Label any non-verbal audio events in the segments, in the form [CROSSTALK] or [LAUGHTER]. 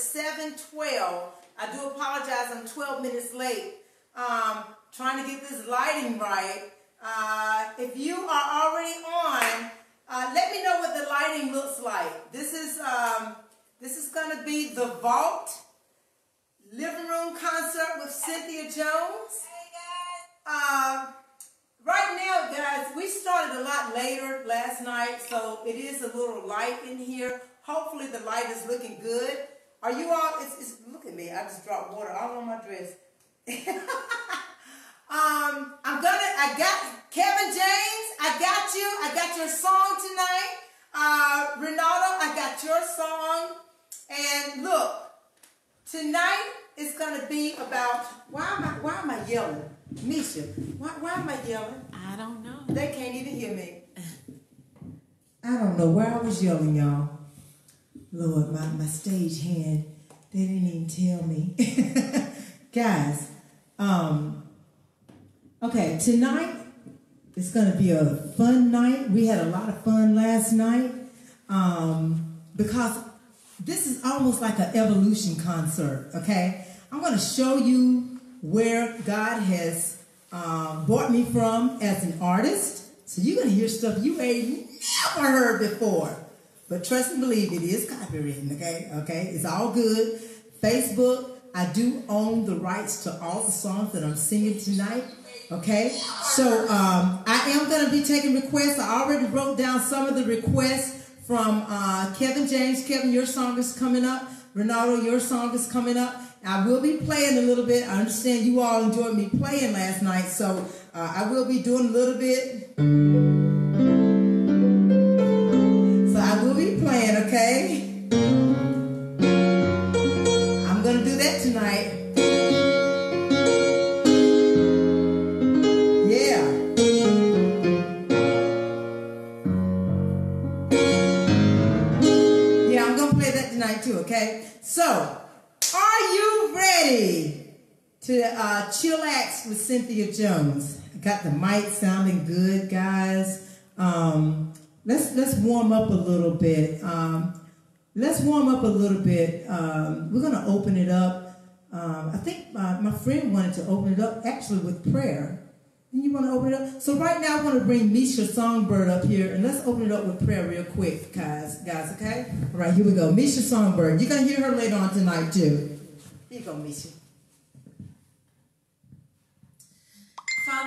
7:12. I do apologize. I'm 12 minutes late. Um, trying to get this lighting right. Uh, if you are already on, uh, let me know what the lighting looks like. This is um, this is going to be the Vault living room concert with Cynthia Jones. Uh, right now, guys, we started a lot later last night, so it is a little light in here. Hopefully, the light is looking good. Are you all? It's, it's look at me. I just dropped water all on my dress. [LAUGHS] um, I'm gonna. I got Kevin James. I got you. I got your song tonight. Uh, Renato, I got your song. And look, tonight is gonna be about. Why am I? Why am I yelling, Misha? Why, why am I yelling? I don't know. They can't even hear me. [LAUGHS] I don't know where I was yelling, y'all. Lord, my, my stage hand, they didn't even tell me. [LAUGHS] Guys, um, okay, tonight is going to be a fun night. We had a lot of fun last night um, because this is almost like an evolution concert, okay? I'm going to show you where God has um, brought me from as an artist. So you're going to hear stuff you ain't never heard before. But trust and believe it is copywritten, okay? Okay, it's all good. Facebook, I do own the rights to all the songs that I'm singing tonight. Okay, so um, I am going to be taking requests. I already wrote down some of the requests from uh, Kevin James. Kevin, your song is coming up. Renato, your song is coming up. I will be playing a little bit. I understand you all enjoyed me playing last night, so uh, I will be doing a little bit. So I will playing, okay? I'm to do that tonight. Yeah. Yeah, I'm to play that tonight too, okay? So, are you ready to uh, chillax with Cynthia Jones? I got the mic sounding good, guys. Um, let's let's warm up a little bit. Um, let's warm up a little bit. Um, we're gonna open it up. Um, I think my, my friend wanted to open it up actually with prayer. And you want to open it up? So right now I want to bring Misha Songbird up here and let's open it up with prayer real quick, guys. Guys, okay? All right, here we go. Misha Songbird. You're gonna hear her later on tonight too. Here you go, Misha.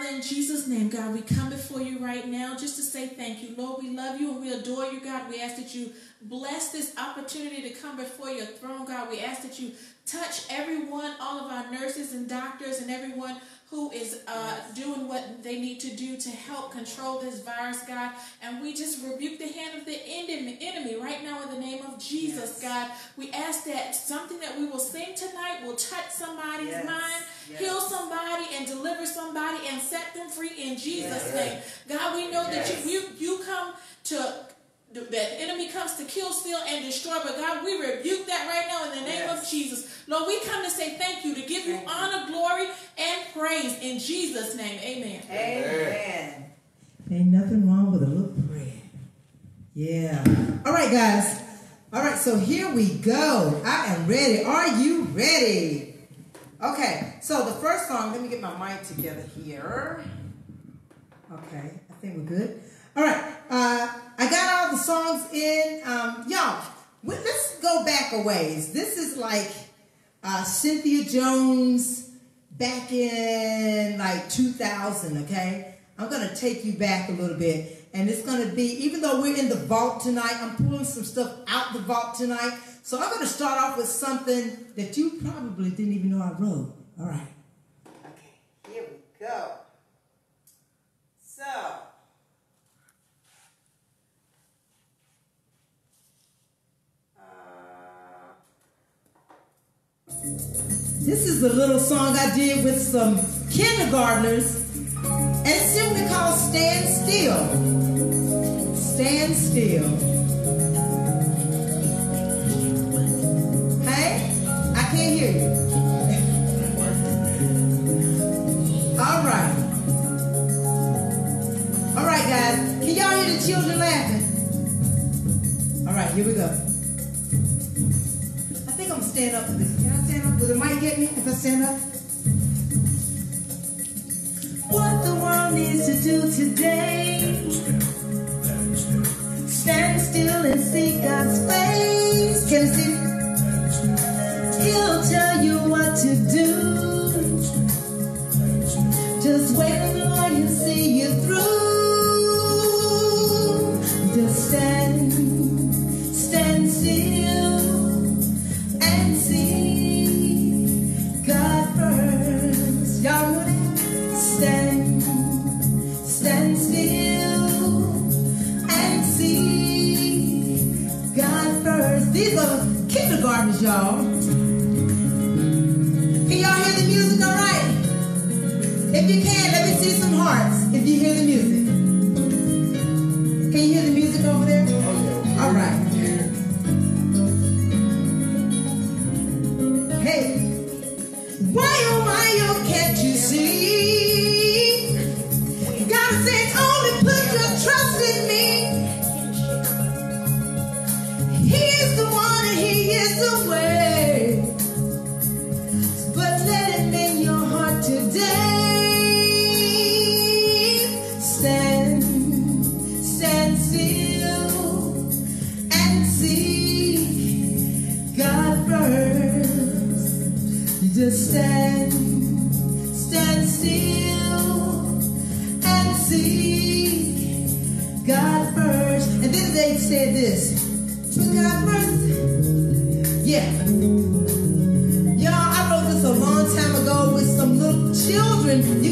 Father, in Jesus' name, God, we come before you right now just to say thank you. Lord, we love you and we adore you, God. We ask that you bless this opportunity to come before your throne, God. We ask that you touch everyone, all of our nurses and doctors, and everyone who is uh, doing what they need to do to help control this virus, God. And we just rebuke the hand of the enemy, right now in the name of Jesus, Yes. God. We ask that something that we will sing tonight will touch somebody's Yes. mind, Yes. heal somebody, and deliver somebody and set them free in Jesus' name. God, we know that you, you you come to that the enemy comes to kill, steal, and destroy. But God, we rebuke that right now in the name of Jesus. Lord, we come to say thank you, to give you Thank you. honor, glory, and praise in Jesus' name. Amen. Amen. Ain't nothing wrong with a little prayer. Yeah. All right, guys. All right, so here we go. I am ready. Are you ready? Okay, so the first song, let me get my mic together here. Okay, I think we're good. All right, uh, I got all the songs in. Um, y'all, let's go back a ways. This is like uh, Cynthia Jones back in like 2000, okay? I'm going to take you back a little bit. And it's going to be, even though we're in the vault tonight, I'm pulling some stuff out the vault tonight. So I'm going to start off with something that you probably didn't even know I wrote. All right. Okay, here we go. So. This is the little song I did with some kindergartners, and it's simply called Stand Still. Stand Still. Hey, I can't hear you. All right. All right, guys. Can y'all hear the children laughing? All right, here we go. Stand up for this. Can I stand up? Will the mic get me if I stand up? What the world needs to do today. Stand still and see God's face. Can you see? He'll tell you what to do. Just wait Lord, He'll see you through. Just stand y'all. Can y'all hear the music all right? If you can, let me see some hearts if you hear the music. Can you hear the Just stand, stand still and see God first. And then they said this. Put God first. Yeah. Y'all, I wrote this a long time ago with some little children.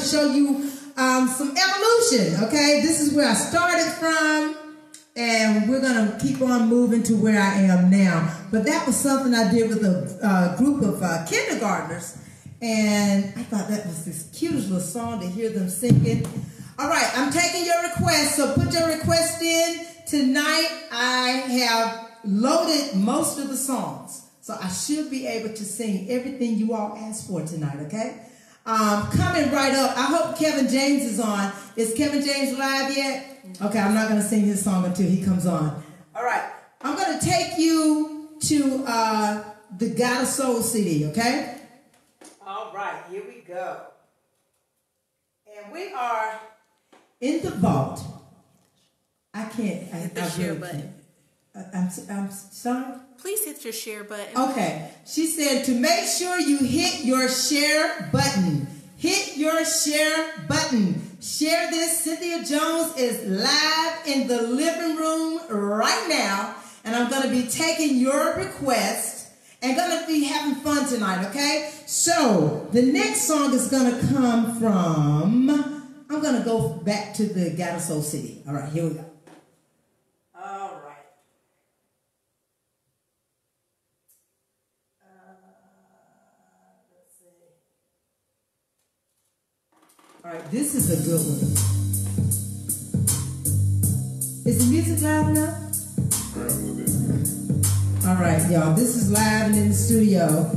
Show you um, some evolution. Okay, this is where I started from, and we're gonna keep on moving to where I am now. But that was something I did with a uh, group of uh, kindergartners, and I thought that was this cutest little song to hear them singing. All right, I'm taking your request, so put your request in tonight. I have loaded most of the songs. So I should be able to sing everything you all asked for tonight, okay? Um, coming right up, I hope Kevin James is on. Is Kevin James live yet? Okay, I'm not going to sing his song until he comes on. All right, I'm going to take you to uh, the God of Soul CD, okay? All right, here we go. And we are in the vault. I can't. I, Hit the I share really button. I- I'm, I'm sorry. Please hit your share button. Okay. She said to make sure you hit your share button. Hit your share button. Share this. Cynthia Jones is live in the living room right now. And I'm going to be taking your request and going to be having fun tonight, okay? So the next song is going to come from, I'm going to go back to the God of Soul CD. All right, here we go. All right, this is a good one. Is the music loud enough? All right, y'all. This is live and in the studio.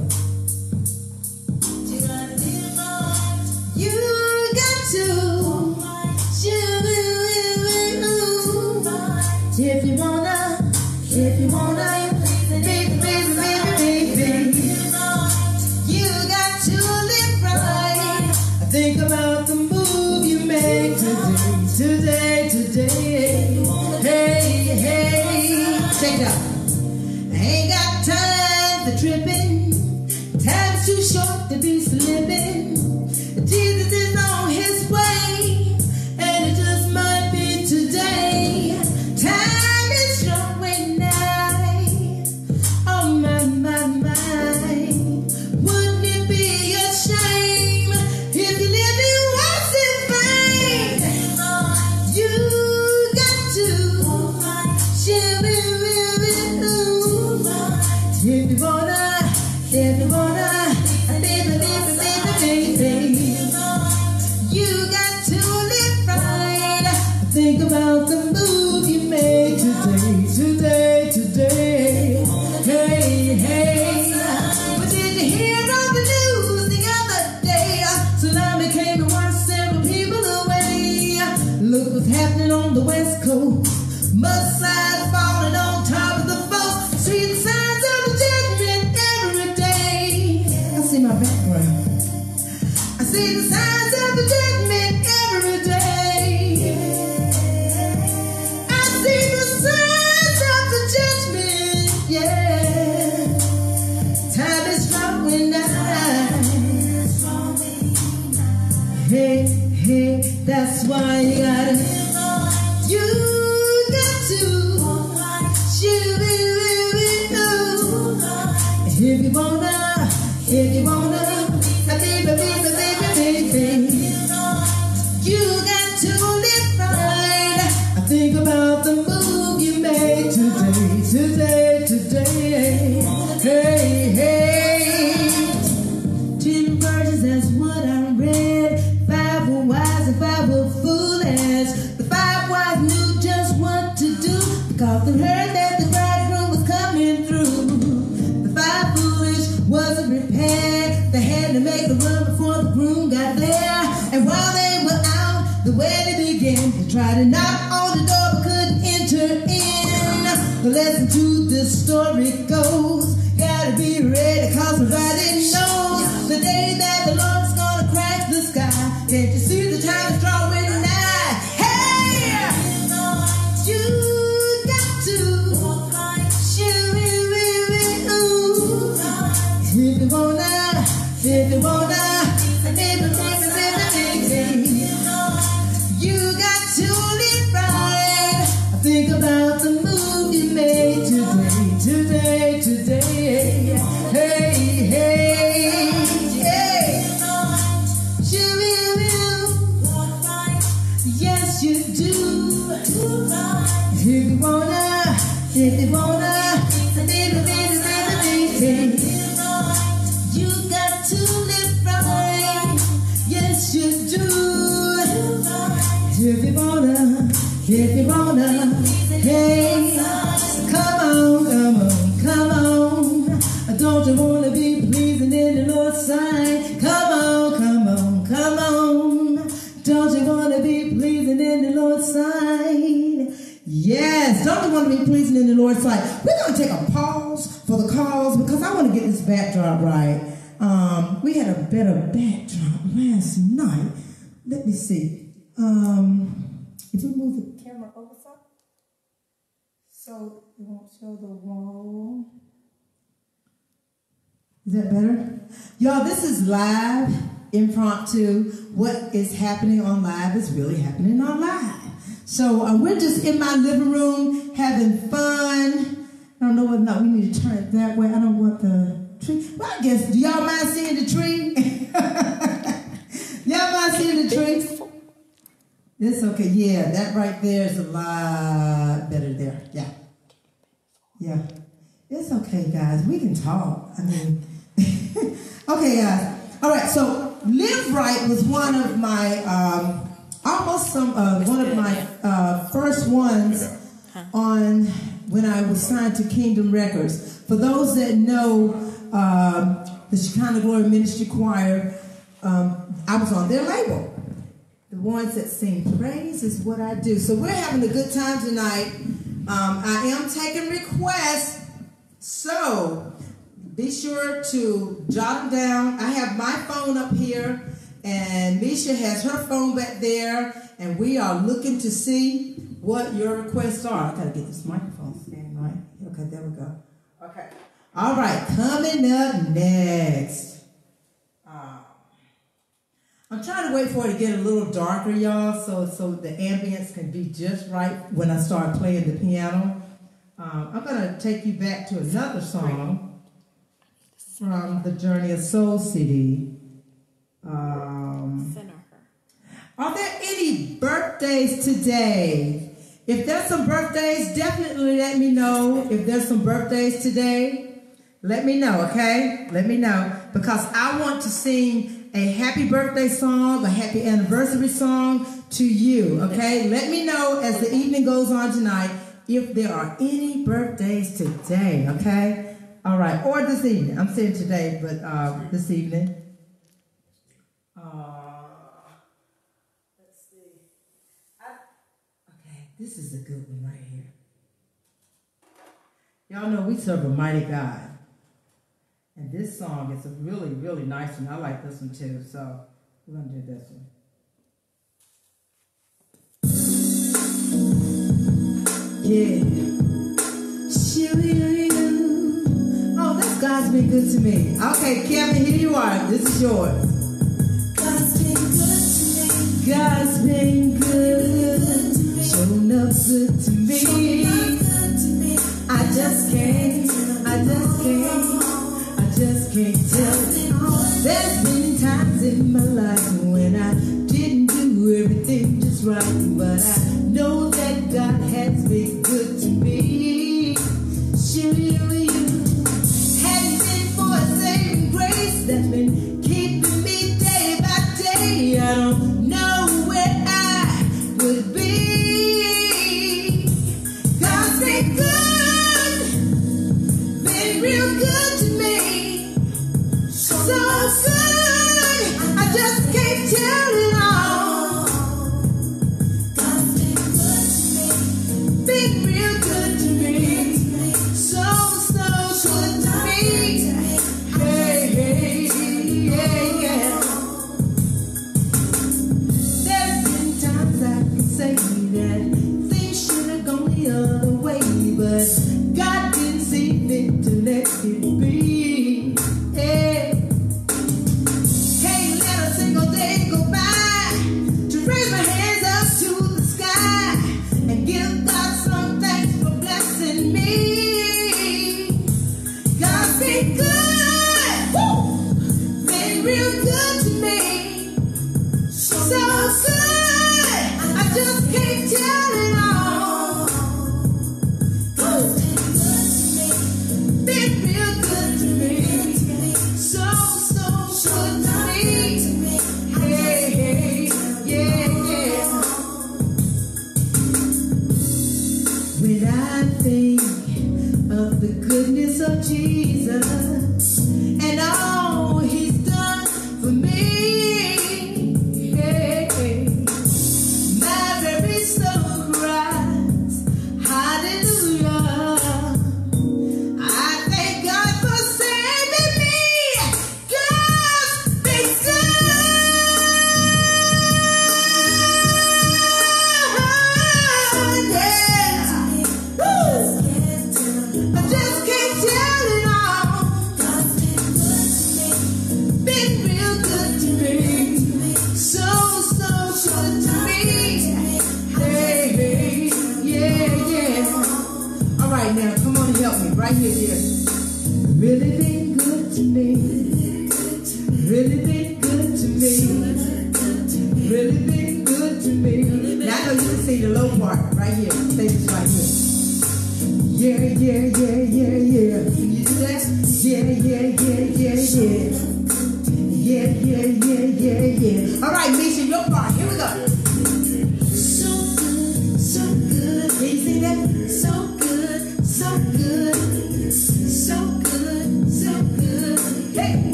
To be pleasing in the Lord's sight? We're gonna take a pause for the calls because I want to get this backdrop right. Um, we had a better backdrop last night. Let me see. Um, if we move the camera over some, so it won't show the wall. Is that better? Y'all, this is live, impromptu. What is happening on live is really happening on live. So uh, we're just in my living room having fun. I don't know whether or not we need to turn it that way. I don't want the tree. Well, I guess, do y'all mind seeing the tree? [LAUGHS] y'all mind seeing the tree? It's okay. Yeah, that right there is a lot better there. Yeah. Yeah. It's okay, guys. We can talk. I mean, [LAUGHS] okay, guys. All right. So, live right was one of my um, almost some uh, one of my uh, first ones on when I was signed to Kingdom Records. For those that know um, the Shekinah Glory Ministry Choir, um, I was on their label. The ones that sing praise is what I do. So we're having a good time tonight. Um, I am taking requests, so be sure to jot them down. I have my phone up here, and Misha has her phone back there, and we are looking to see what your requests are. I gotta get this microphone right. there we go. Okay. All right, coming up next. Uh, I'm trying to wait for it to get a little darker, y'all, so so the ambience can be just right when I start playing the piano. Um, I'm gonna take you back to another song from the Journey of Soul CD. Um, are there any birthdays today? If there's some birthdays, definitely let me know. If there's some birthdays today, let me know, okay? Let me know. Because I want to sing a happy birthday song, a happy anniversary song to you, okay? Let me know as the evening goes on tonight if there are any birthdays today, okay? All right, or this evening. I'm saying today, but uh, this evening. This is a good one right here. Y'all know we serve a mighty God. And this song is a really, really nice one. I like this one too. So we're going to do this one. Yeah. Oh, that's God's been good to me. Okay, Kevin, here you are. This is yours. God's been good to me. God's been good up good to me. I just can't, I just can't, I just can't tell. There's been times in my life when I didn't do everything just right, but I know that God has been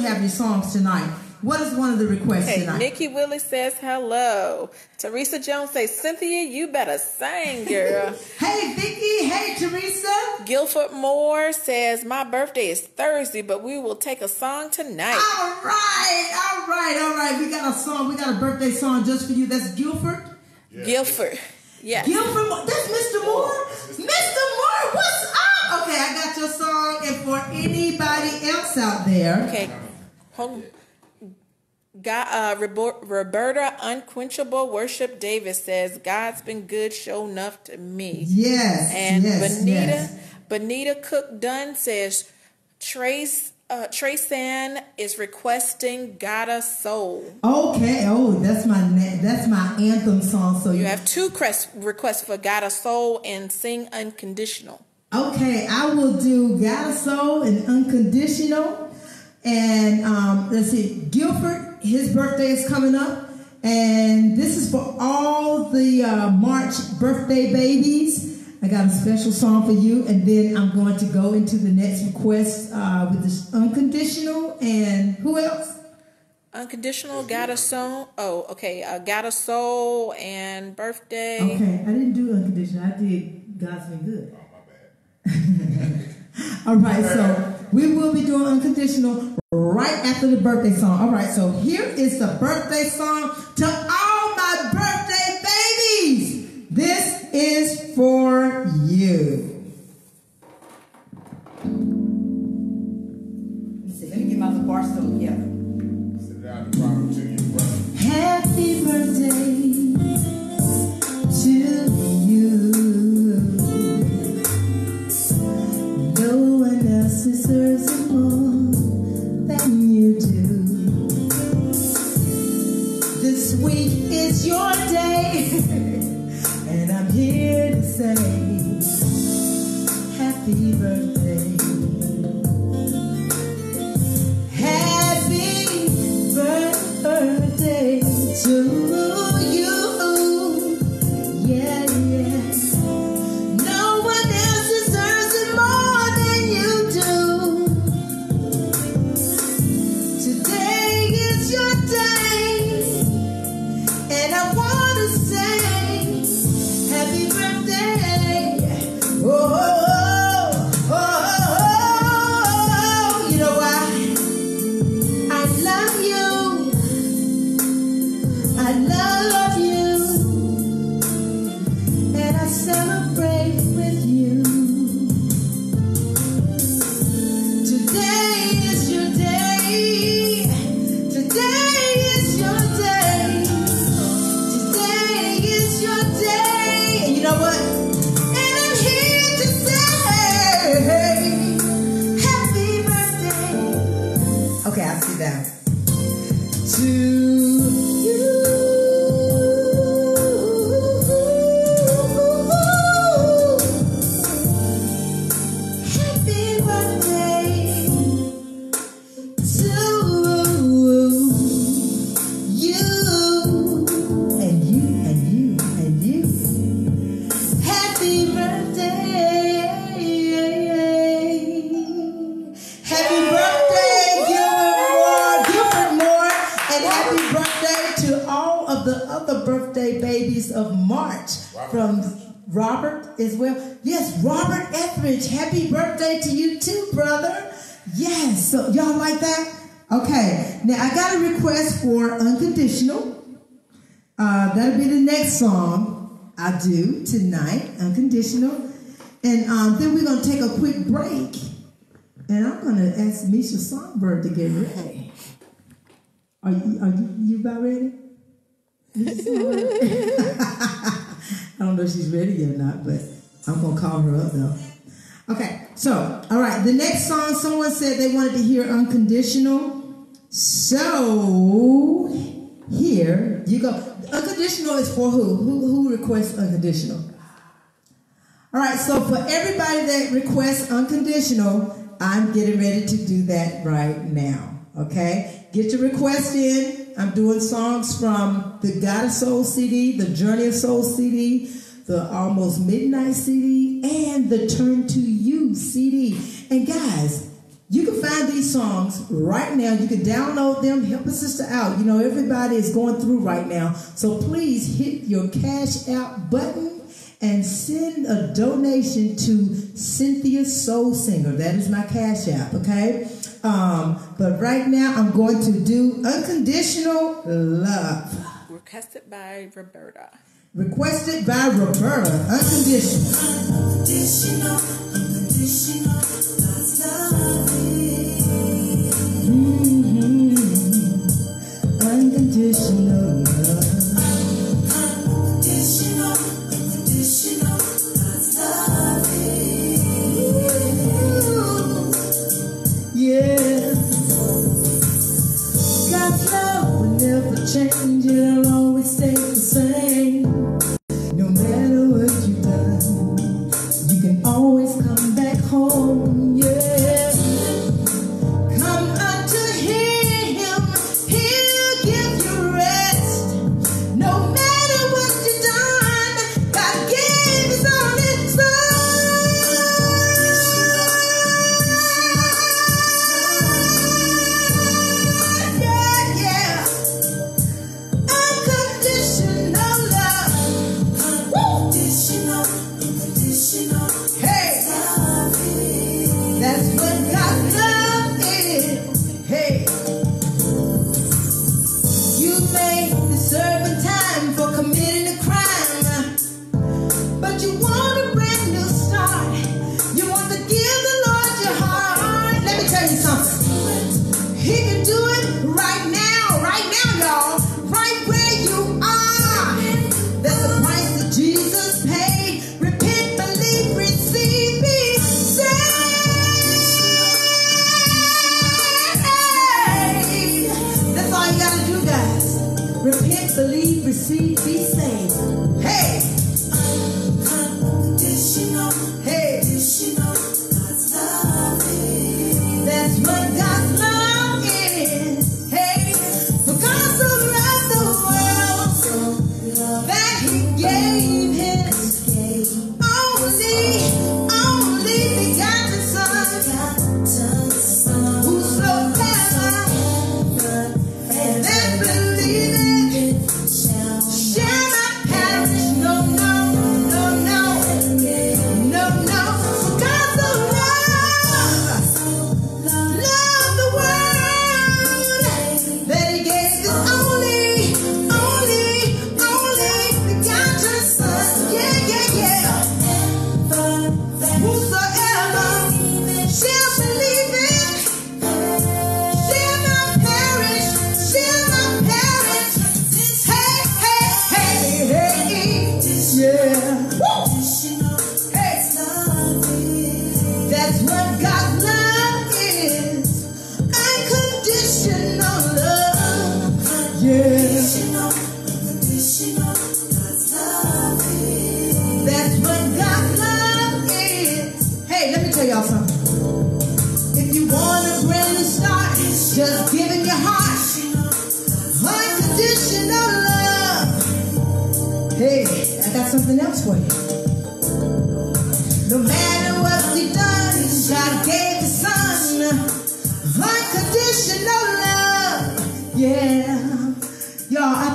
should have your songs tonight. What is one of the requests Okay, tonight? Nikki Willis says hello. Teresa Jones says, Cynthia, you better sing, girl. [LAUGHS] Hey, Vicky. Hey, Teresa. Guilford Moore says, My birthday is Thursday, but we will take a song tonight. All right, all right, all right. We got a song. We got a birthday song just for you. That's Guilford. Guilford. Yeah. Guilford. Moore. That's Mr. Moore. Mr. Moore, what's up? Okay, I got your song, and for anybody else out there, Okay. Hold God, uh, Roberta Unquenchable Worship Davis says, God's been good, show enough to me. yes, And yes, Benita, yes. Benita Cook Dunn says, Trace, uh, Tracean is requesting Gotta Soul. Okay. Oh, that's my that's my anthem song. So You have two crest- requests for Gotta Soul and Sing Unconditional. Okay, I will do Got a Soul and Unconditional. And um, let's see, Guilford, his birthday is coming up. And this is for all the uh, March birthday babies. I got a special song for you. And then I'm going to go into the next request uh, with this Unconditional. And who else? Unconditional, got a Soul. Oh, okay. Uh, got a Soul and Birthday. Okay, I didn't do Unconditional. I did God's Been Good. [LAUGHS] [LAUGHS] All right, so we will be doing unconditional right after the birthday song. All right, so here is the birthday song to all my birthday babies. This is for you. Let me get my little bar more now I got a request for Unconditional. Uh, that'll be the next song I do tonight, Unconditional. And um, then we're going to take a quick break. And I'm going to ask Misha Songbird to get ready. Are you, are you, you about ready? [LAUGHS] I don't know if she's ready or not, but I'm going to call her up though. Okay, so, all right, the next song, someone said they wanted to hear Unconditional. So, here You go. Unconditional is for who? Who, who requests unconditional? All right, so for everybody that requests unconditional, I'm getting ready to do that right now. Okay? Get your request in. I'm doing songs from the God of Soul CD, the Journey of Soul CD, the Almost Midnight CD, and the Turn to You CD. And guys, you can find these songs right now. You can download them. Help a sister out. You know, everybody is going through right now. So please hit your cash out button and send a donation to Cynthia Soul Singer. That is my cash app, okay? Um, but right now I'm going to do Unconditional Love. Requested by Roberta. Requested by Roberta. Unconditional. Unconditional, unconditional. Mm-hmm.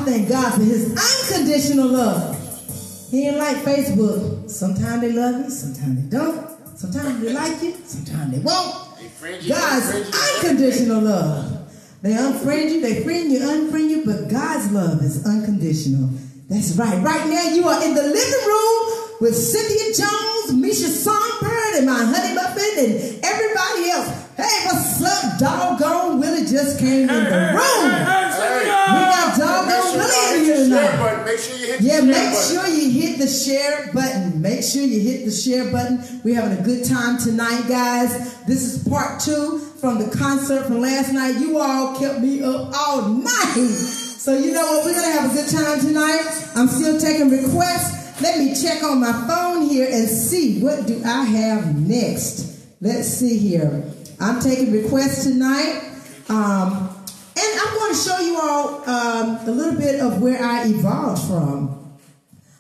Thank God for His unconditional love. He ain't like Facebook. Sometimes they love you, sometimes they don't. Sometimes they like you, sometimes they won't. They friend you, God's they unconditional love. They unfriend you, they friend you, unfriend you, but God's love is unconditional. That's right. Right now, you are in the living room with Cynthia Jones, Misha Songbird, and my honey muffin, and everybody else. Hey, what's up? Doggone Willie just came in the room. We got doggone Willie in here tonight. Make sure you hit the Yeah, share make button. sure you hit the share button. Make sure you hit the share button. We're having a good time tonight, guys. This is part two from the concert from last night. You all kept me up all night. So you know what? We're gonna have a good time tonight. I'm still taking requests. Let me check on my phone here and see what do I have next. Let's see here. I'm taking requests tonight. Um, and I'm going to show you all um, a little bit of where I evolved from.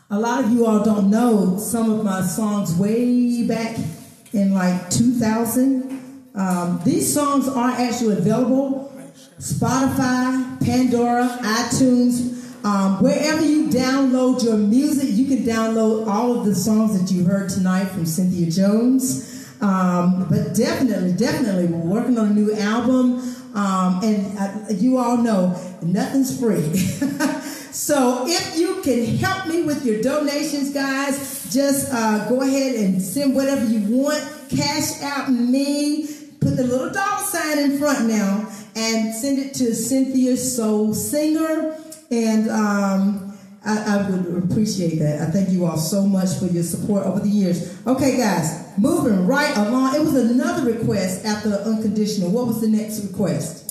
A lot of you all don't know some of my songs way back in like 2000. Um, these songs are actually available Spotify, Pandora, iTunes. Um, wherever you download your music, you can download all of the songs that you heard tonight from Cynthia Jones. Um, but definitely, definitely, we're working on a new album. Um, and you all know nothing's free. [LAUGHS] so if you can help me with your donations, guys, just uh, go ahead and send whatever you want. Cash App me. Put the little dollar sign in front now and send it to Cynthia Soul Singer. And um, I, I would appreciate that. I thank you all so much for your support over the years. Okay, guys, moving right along. It was another request after unconditional. What was the next request?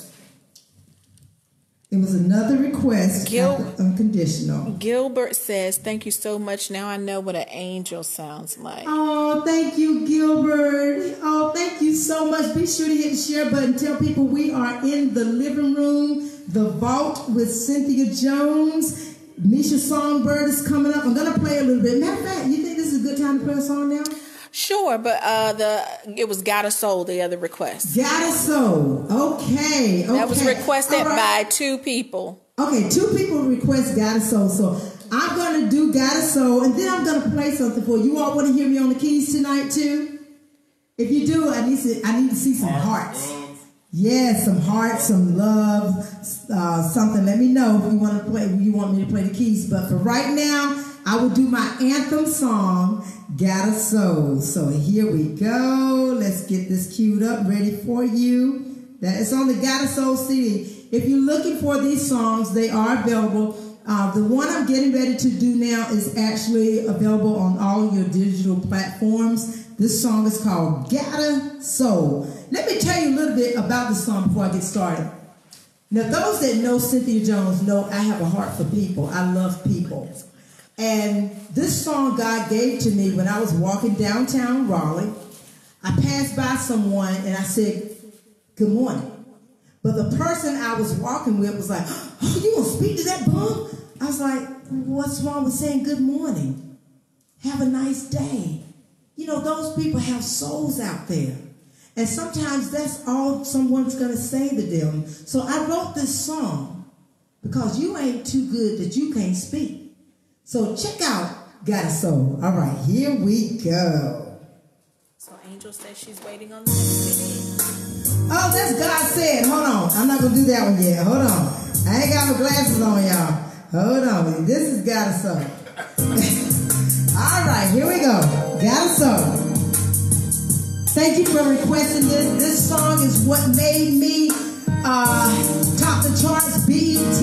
It was another request Gil- after unconditional. Gilbert says, Thank you so much. Now I know what an angel sounds like. Oh, thank you, Gilbert. Oh, thank you so much. Be sure to hit the share button. Tell people we are in the living room, the vault with Cynthia Jones. Misha Songbird is coming up. I'm gonna play a little bit. Matter of fact, you think this is a good time to play a song now? Sure, but uh the it was Got a Soul, the other request. Got a soul. Okay. okay. That was requested All right. by two people. Okay, two people request Got a Soul. So I'm gonna do Got a Soul, and then I'm gonna play something for you. You all want to hear me on the keys tonight too? If you do, I need to I need to see some hearts. Yes, some hearts, some love, uh, something. Let me know if you want to play. You want me to play the keys. But for right now, I will do my anthem song, "Got a Soul." So here we go. Let's get this queued up, ready for you. That is on the Got a Soul CD. If you're looking for these songs, they are available. Uh, the one I'm getting ready to do now is actually available on all your digital platforms. This song is called Gotta Soul. Let me tell you a little bit about the song before I get started. Now, those that know Cynthia Jones know I have a heart for people. I love people. And this song God gave to me when I was walking downtown Raleigh. I passed by someone and I said, Good morning. But the person I was walking with was like, Oh, you gonna speak to that bum? I was like, What's wrong with saying good morning? Have a nice day. You know, those people have souls out there. And sometimes that's all someone's going to say to them. So I wrote this song because you ain't too good that you can't speak. So check out Got a Soul. All right, here we go. So Angel says she's waiting on the. Oh, that's God said. Hold on. I'm not going to do that one yet. Hold on. I ain't got my glasses on, y'all. Hold on. This is Got a Soul. [LAUGHS] All right, here we go. Got Soul. Thank you for requesting this. This song is what made me uh, top the charts, BET,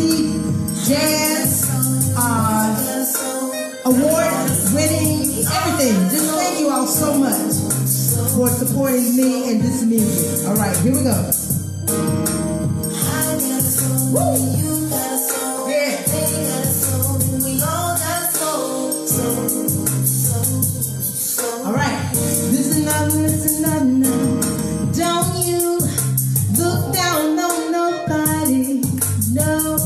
Jazz, uh, award winning, everything. Just thank you all so much for supporting me and this music. All right, here we go. Yeah. Don't you look down on nobody. No.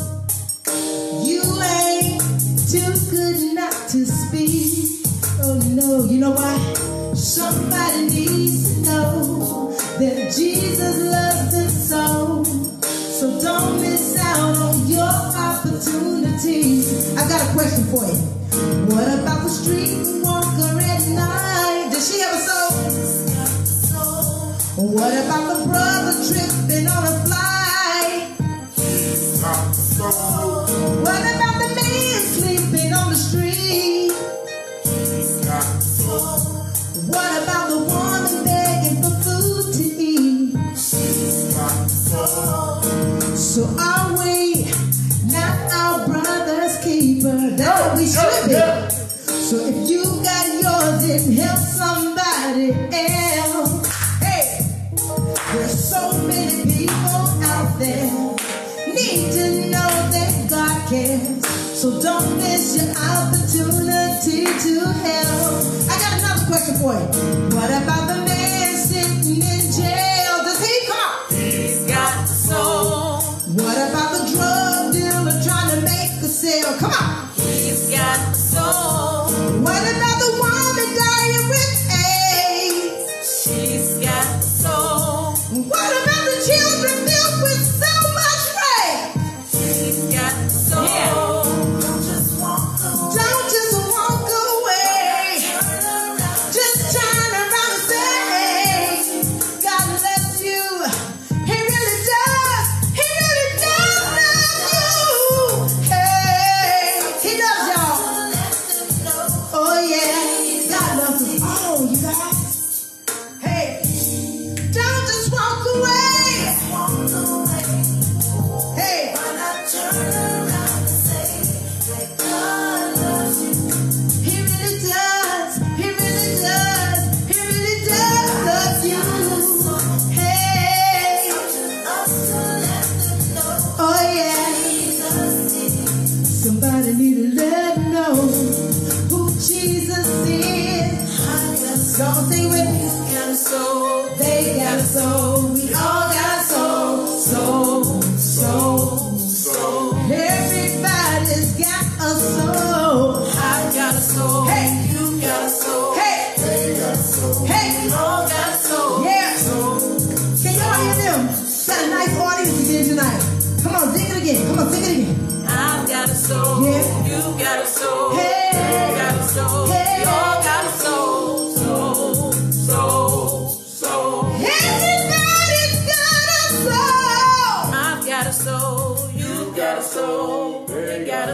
You ain't too good not to speak. Oh no, you know why? Somebody needs to know that Jesus loves the soul. So don't miss out on your opportunities. I got a question for you. What about the street walker at night? What about the brother tripping on a flight? What about the man sleeping on the street? What about the woman begging for food to eat? So are we not our brother's keeper? That's what we should be. So if you got yours, then help somebody else. So don't miss your opportunity to help. I got another question for you. What about the man sitting in you guys.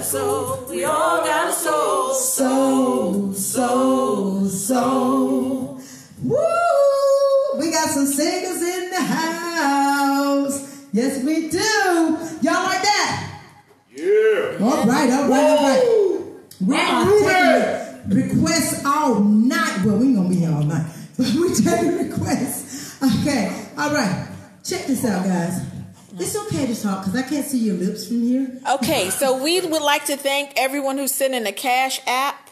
A soul. We all got a soul. Soul, soul, soul. Woo! We got some singers in the house. Yes, we do. Y'all like that? Yeah. All right, all right, all right. We are taking requests all night. Well, we ain't gonna be here all night, but [LAUGHS] we taking requests. Okay, all right. Check this out, guys. It's okay to talk because I can't see your lips from here. Okay, so we would like to thank everyone who's sending a cash app,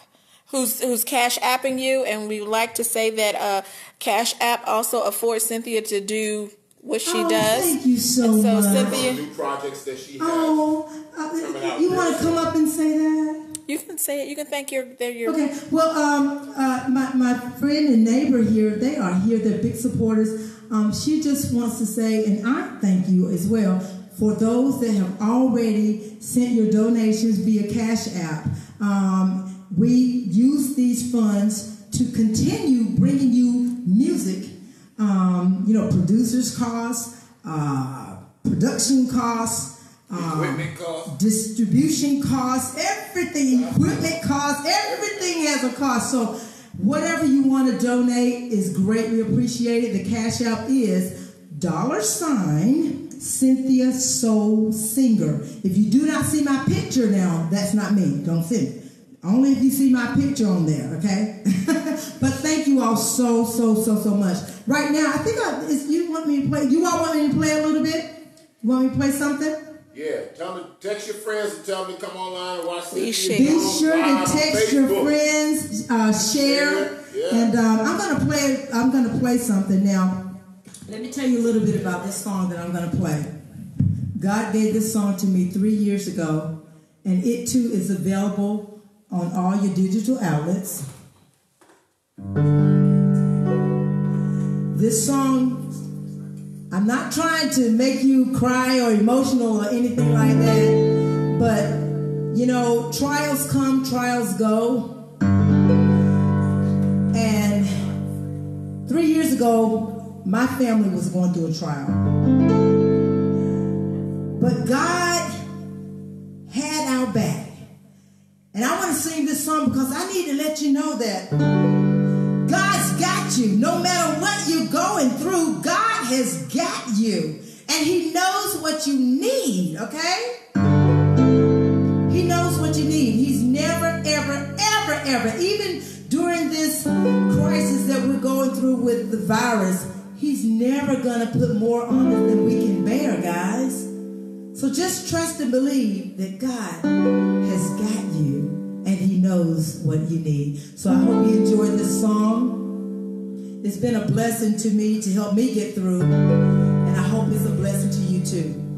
who's who's cash apping you, and we would like to say that uh, Cash App also affords Cynthia to do what she oh, does. Thank you so, And so much. Cynthia, New projects that she has. Oh, uh, you want to come up and say that? You can say it. You can thank your your. Okay. Well, um, uh, my my friend and neighbor here, they are here. They're big supporters. Um, she just wants to say, and I thank you as well for those that have already sent your donations via Cash App. Um, we use these funds to continue bringing you music. Um, you know, producers' costs, uh, production costs. Um, Equipment cost. distribution costs, everything, equipment costs, everything has a cost. So whatever you want to donate is greatly appreciated. The Cash App is dollar sign Cynthia Soul Singer. If you do not see my picture now, that's not me. Don't send it. Only if you see my picture on there, okay? [LAUGHS] but thank you all so, so, so, so much. Right now, I think I, is, you want me to play, you all want me to play a little bit? You want me to play something? Yeah. Tell me, text your friends and tell them to come online and watch Please Cynthia share. Be sure to text your friends, uh, share, Yeah. and um, I'm gonna play. I'm gonna play something now. Let me tell you a little bit about this song that I'm gonna play. God gave this song to me three years ago, and it too is available on all your digital outlets. This song, I'm not trying to make you cry or emotional or anything like that, but you know, trials come, trials go. And three years ago, my family was going through a trial. But God had our back. And I want to sing this song because I need to let you know that God's got you. No matter what you're going through, has got you. And he knows what you need, okay? He knows what you need. He's never, ever, ever, ever, even during this crisis that we're going through with the virus, he's never going to put more on us than we can bear, guys. So just trust and believe that God has got you and he knows what you need. So I hope you enjoyed this song. It's been a blessing to me to help me get through, and I hope it's a blessing to you too.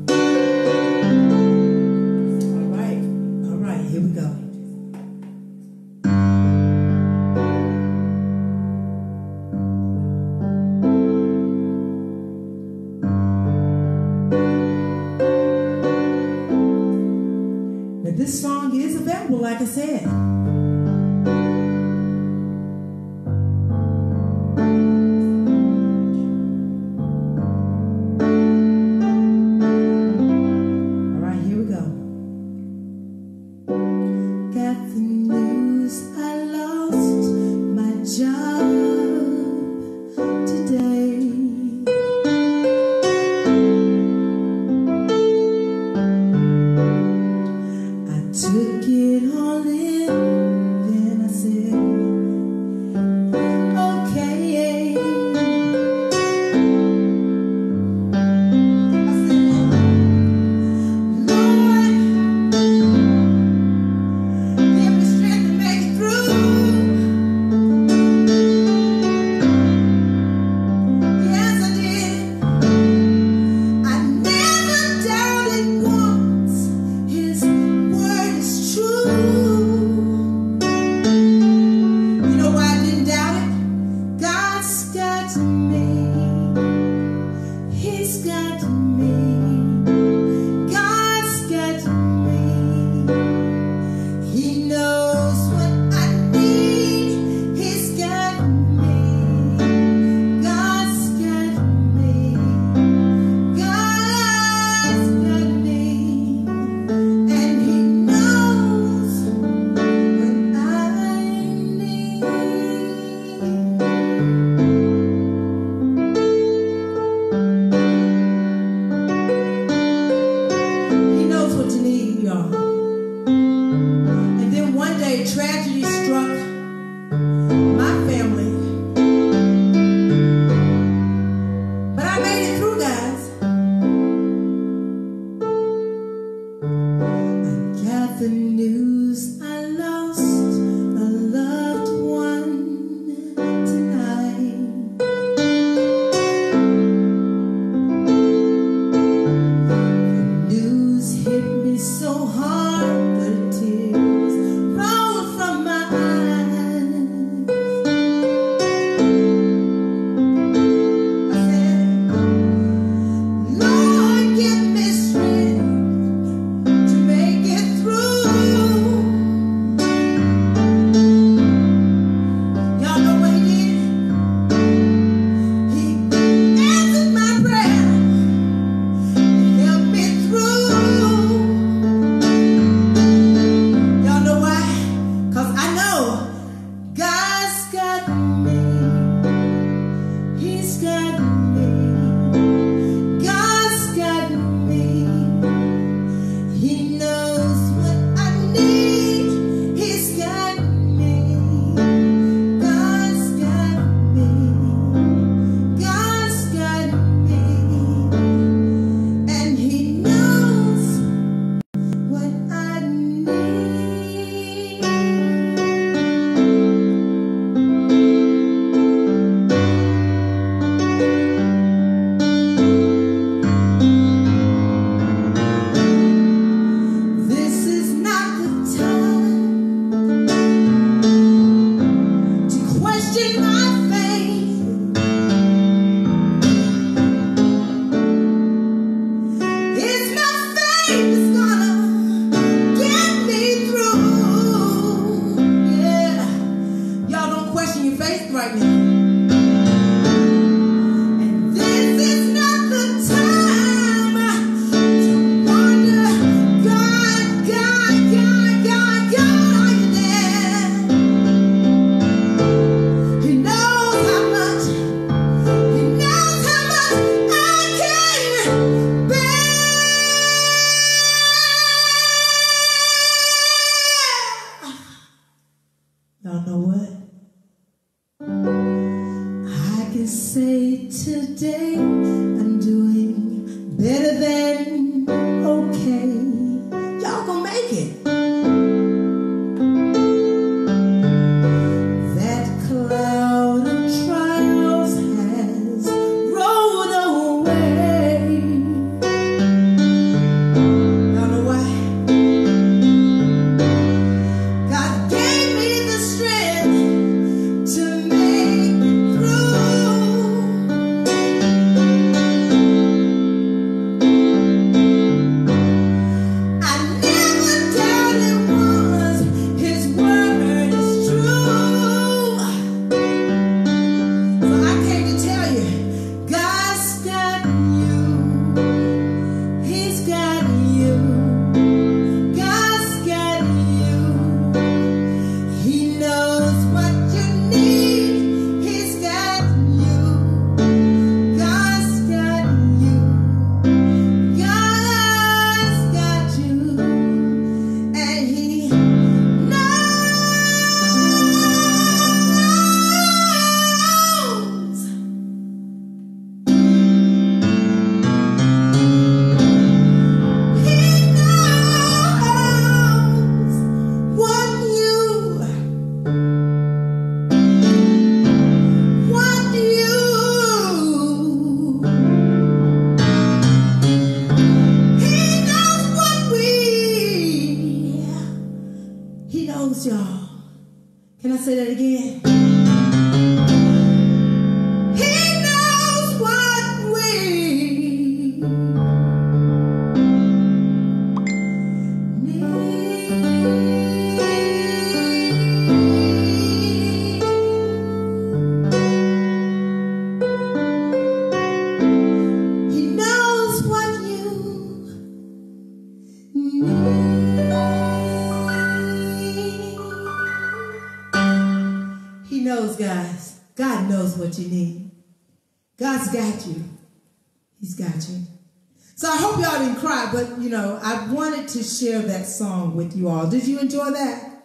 Share that song with you all. Did you enjoy that?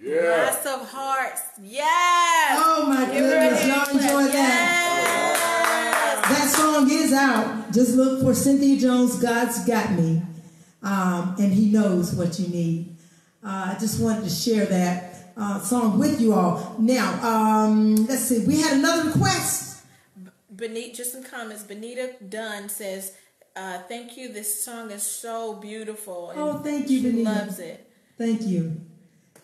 Yeah. Lots of hearts. Yes. Oh my Give goodness, y'all clap. enjoy that? That song is out. Just look for Cynthia Jones, God's Got Me. Um, and He knows what you need. Uh, I just wanted to share that uh, song with you all. Now, um, let's see. We had another request. Benita, just some comments. Benita Dunn says, uh, "Thank you. This song is so beautiful." Oh, thank you, she Benita. Loves it. Thank you.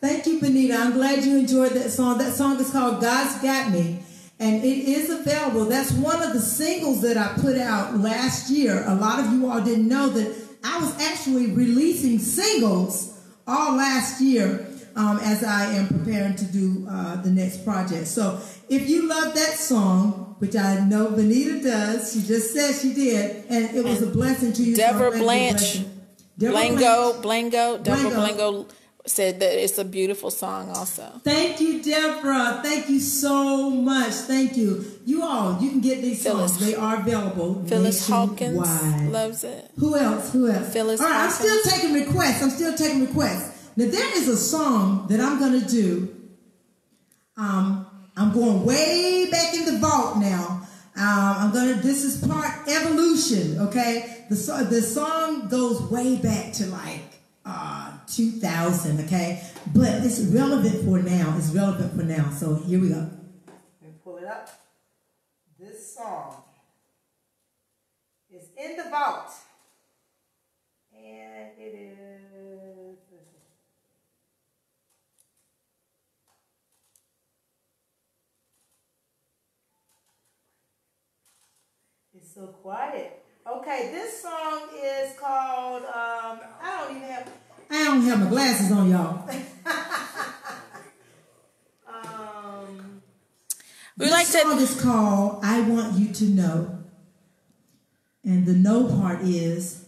Thank you, Benita. I'm glad you enjoyed that song. That song is called God's Got Me. And it is available. That's one of the singles that I put out last year. A lot of you all didn't know that I was actually releasing singles all last year um, as I am preparing to do uh, the next project. So if you love that song, which I know Benita does, she just said she did, and it was a blessing to you. so Deborah you're Blango. Deborah Blango, Blango, Deborah Blango. Blango said that it's a beautiful song. Also, Thank you, Deborah. Thank you so much. Thank you. You all, you can get these Phyllis- songs. They are available Phyllis Hawkins loves it. Who else? Who else? Phyllis All right, I'm still taking requests. I'm still taking requests. Now there is a song that I'm gonna do. Um, I'm going way back in the vault now. Um, I'm gonna. This is part evolution. Okay, the the song goes way back to like uh 2000. Okay, but it's relevant for now. It's relevant for now. So here we go. Let me pull it up. This song is in the vault, It's so quiet. Okay, this song is called. Um, I don't even have. I don't have my glasses on, y'all. [LAUGHS] um, We this like to- song is called "I Want You to Know," and the "know" part is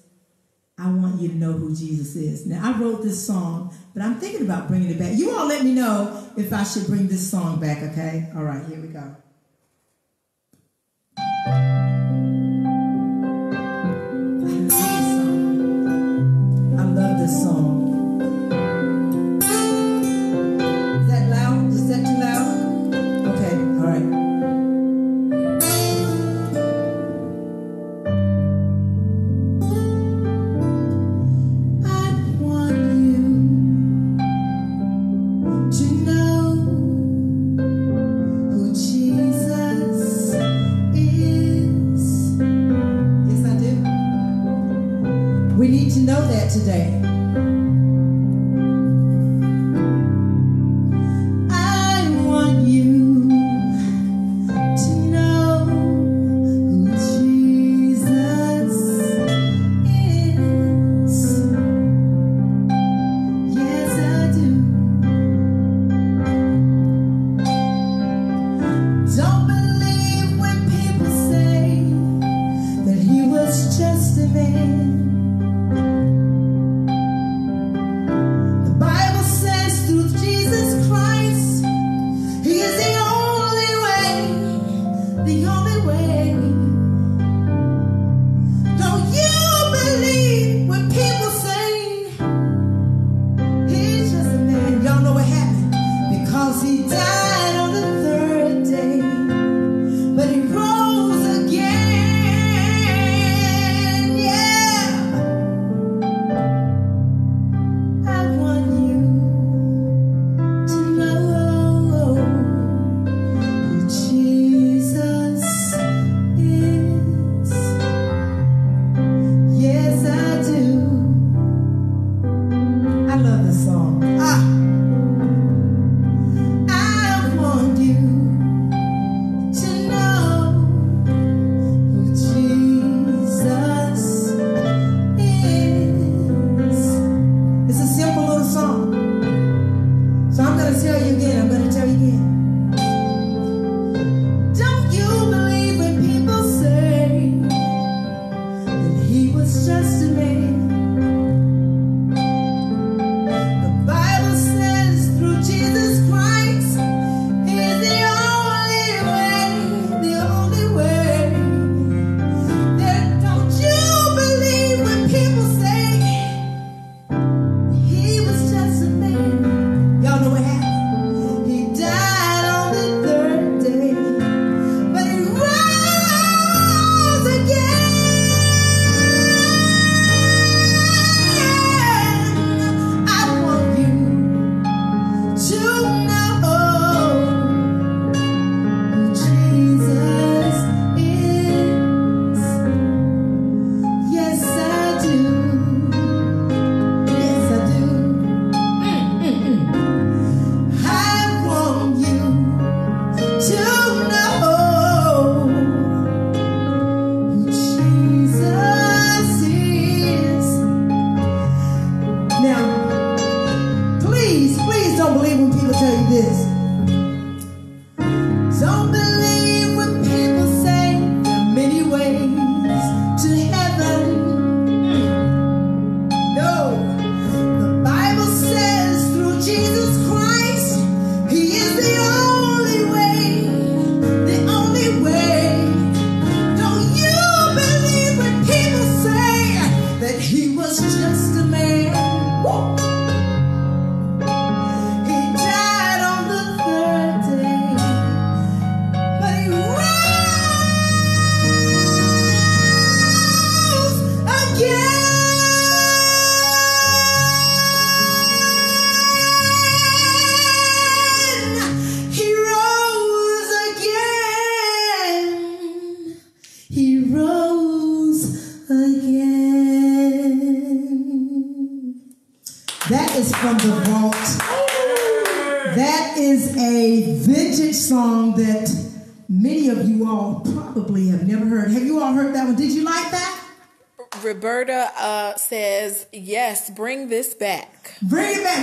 I want you to know who Jesus is. Now I wrote this song, but I'm thinking about bringing it back. You all let me know if I should bring this song back. Okay? All right, here we go.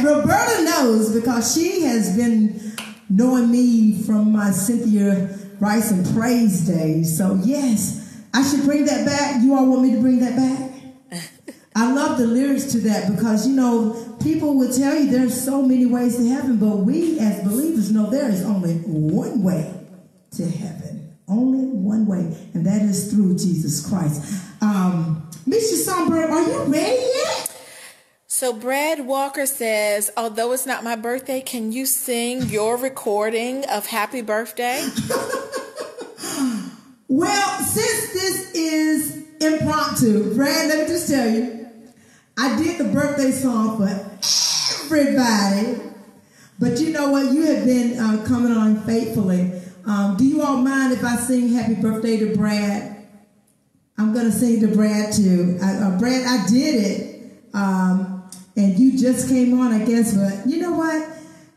Roberta knows because she has been knowing me from my Cynthia Rice and Praise days. So, yes, I should bring that back. You all want me to bring that back? I love the lyrics to that because, you know, people will tell you there's so many ways to heaven, but we as believers know there is only one way to heaven. Only one way, and that is through Jesus Christ. Um, Mr. Songbird, are you ready yet? So Brad Walker says, although it's not my birthday, can you sing your recording of Happy Birthday? [LAUGHS] Well, since this is impromptu, Brad, let me just tell you, I did the birthday song for everybody. But you know what? You have been uh, coming on faithfully. Um, do you all mind if I sing Happy Birthday to Brad? I'm going to sing to Brad too. I, uh, Brad, I did it. Um, and you just came on, I guess. But you know what?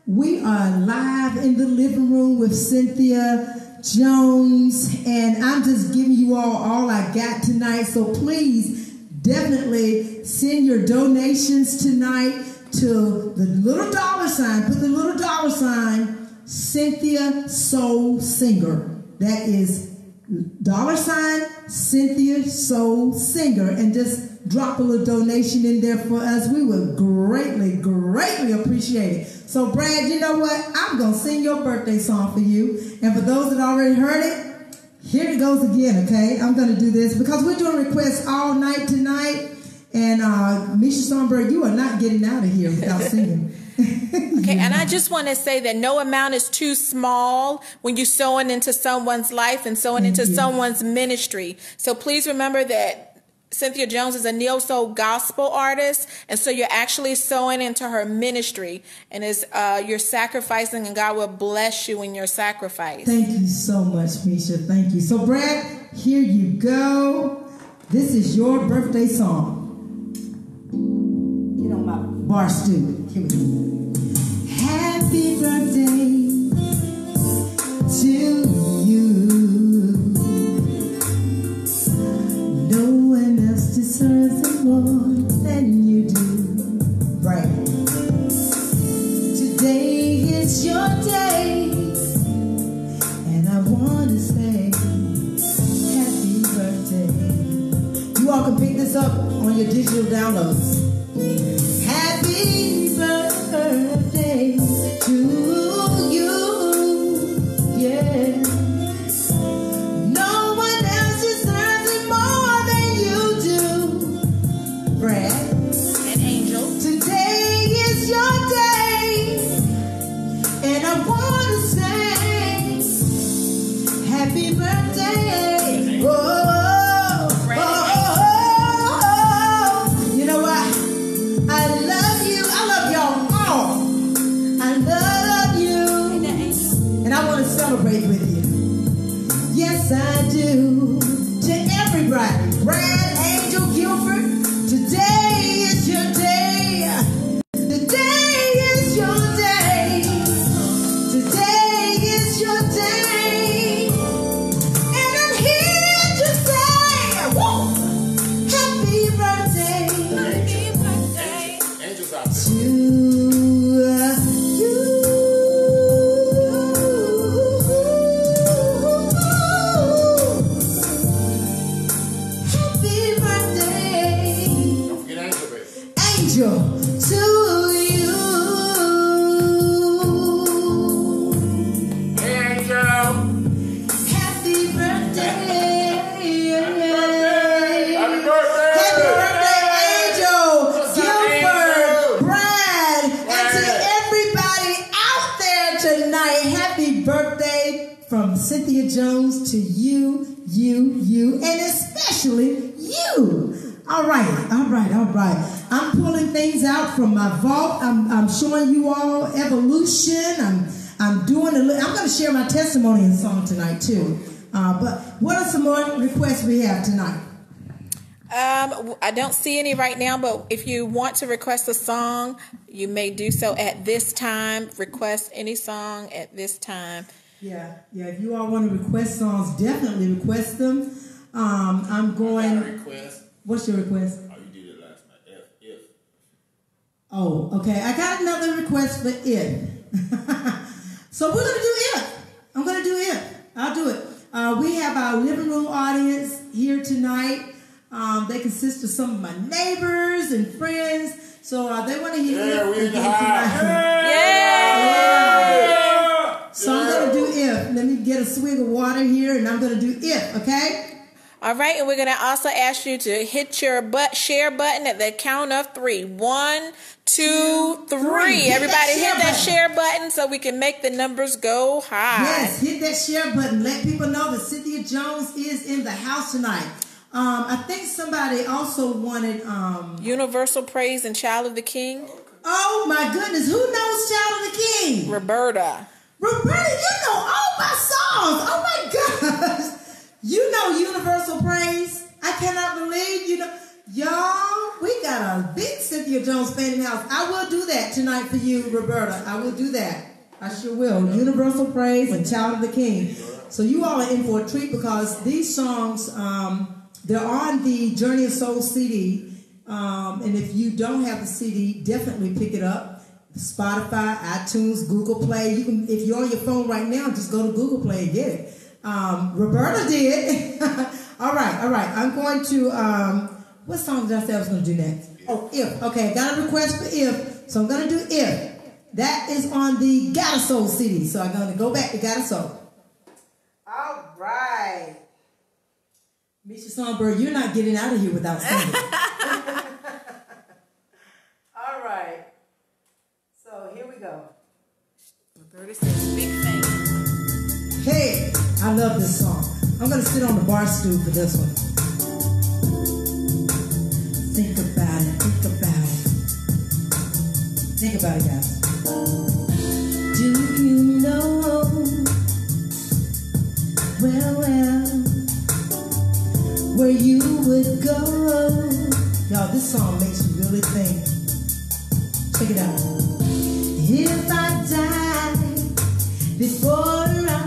We are live in the living room with Cynthia Jones, and I'm just giving you all all I got tonight. So please, definitely send your donations tonight to the little dollar sign. Put the little dollar sign Cynthia Soul Singer. That is dollar sign Cynthia Soul Singer, and just drop a little donation in there for us. We would greatly, greatly appreciate it. So, Brad, you know what? I'm gonna sing your birthday song for you, and for those that already heard it, here it goes again. Okay, I'm gonna do this because we're doing requests all night tonight. And uh, Misha Songbird, you are not getting out of here without [LAUGHS] singing. Okay, and I [LAUGHS] just want to say that no amount is too small when you're sowing into someone's life and sowing into you. someone's ministry. So please remember that Cynthia Jones is a neo soul gospel artist, and so you're actually sowing into her ministry, and is uh, you're sacrificing, and God will bless you in your sacrifice. Thank you so much, Misha. Thank you. So, Brad, here you go. This is your birthday song. You know, my bar student. Here we go. Happy birthday to you. One else deserves it more than you do. Right. Today is your day, and I want to say happy birthday. You all can pick this up on your digital downloads. Happy birthday to you. All right, all right, all right. I'm pulling things out from my vault. I'm, I'm showing you all evolution. I'm I'm doing a little. I'm going to share my testimony and song tonight too. Uh, but what are some more requests we have tonight? Um, I don't see any right now, but if you want to request a song, you may do so at this time. Request any song at this time. Yeah, yeah. If you all want to request songs, definitely request them. Um, I'm Got a going. request. What's your request? Oh, you did it last night. If, if. Oh, okay. I got another request for if. [LAUGHS] so we're gonna do it. I'm gonna do it. I'll do it. Uh, we have our living room audience here tonight. Um, they consist of some of my neighbors and friends. So uh, they want to hear Yeah, we in the again house. tonight. Yeah. So I'm gonna do if. Let me get a swig of water here, and I'm gonna do if. Okay. All right, and we're going to also ask you to hit your butt share button at the count of three. One, two, three. three. Hit Everybody hit that button. share button so we can make the numbers go high. Yes, hit that share button. Let people know that Cynthia Jones is in the house tonight. Um, I think somebody also wanted. Um, Universal praise and child of the king, oh my goodness, who knows Child of the King? Roberta. Roberta, you know all my songs. Oh my [LAUGHS] gosh, you know Universal Praise. I cannot believe you know. Y'all, we got a big Cynthia Jones fan house. I will do that tonight for you, Roberta. I will do that. I sure will. Universal Praise and Child of the King. So you all are in for a treat because these songs, um, they're on the Journey of Soul CD. Um, and if you don't have the CD, definitely pick it up. Spotify, iTunes, Google Play. You can, if you're on your phone right now, just go to Google Play and get it. Um, Roberta did. [LAUGHS] all right, all right. I'm going to. Um, what song did I say I was going to do next? Oh, if. Okay, got a request for if, so I'm going to do if. That is on the God of Soul CD, so I'm going to go back to God of Soul. All right. Meisha Songbird, you're not getting out of here without singing. [LAUGHS] All right. So here we go. Roberta says big thing. Hey, I love this song. I'm gonna sit on the bar stool for this one. Think about it, think about it. Think about it, guys. Do you know? Well, well, where you would go. Y'all, this song makes you really think. Check it out. If I die before I'm.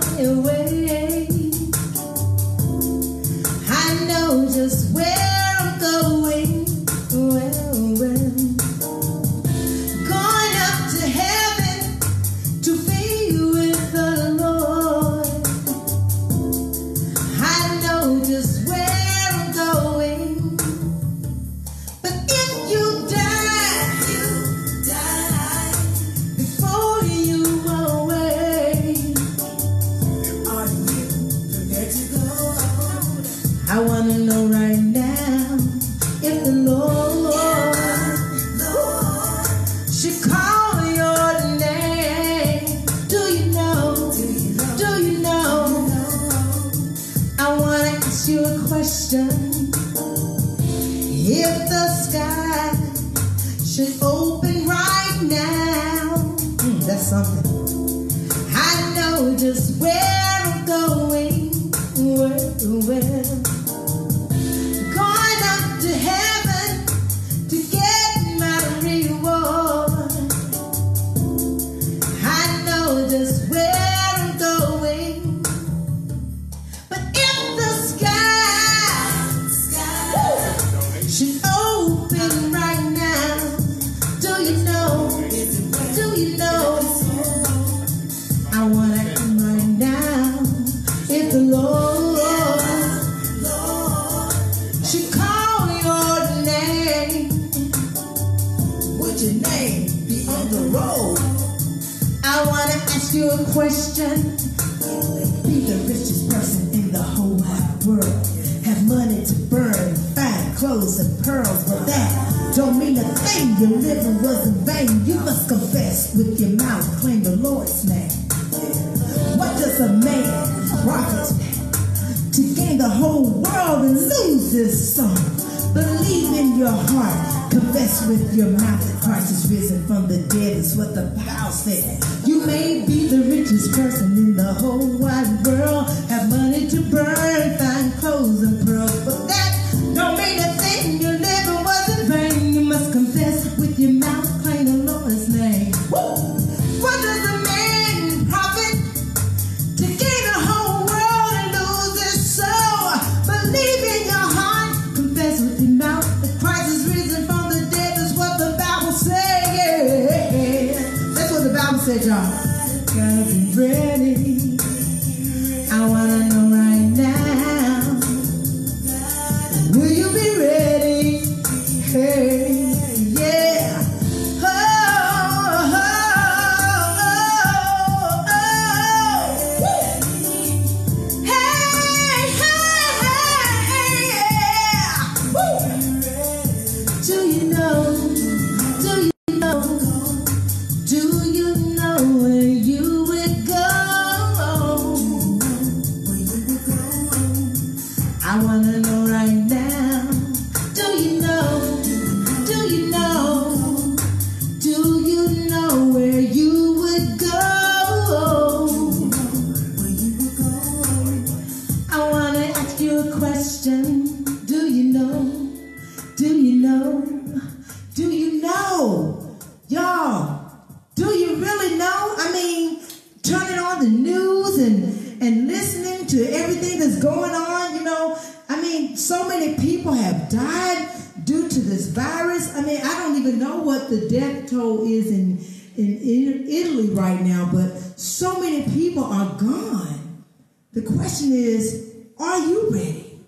And, listening to everything that's going on, you know, I mean, so many people have died due to this virus. I mean, I don't even know what the death toll is in, in, in Italy right now, but so many people are gone. The question is, are you ready?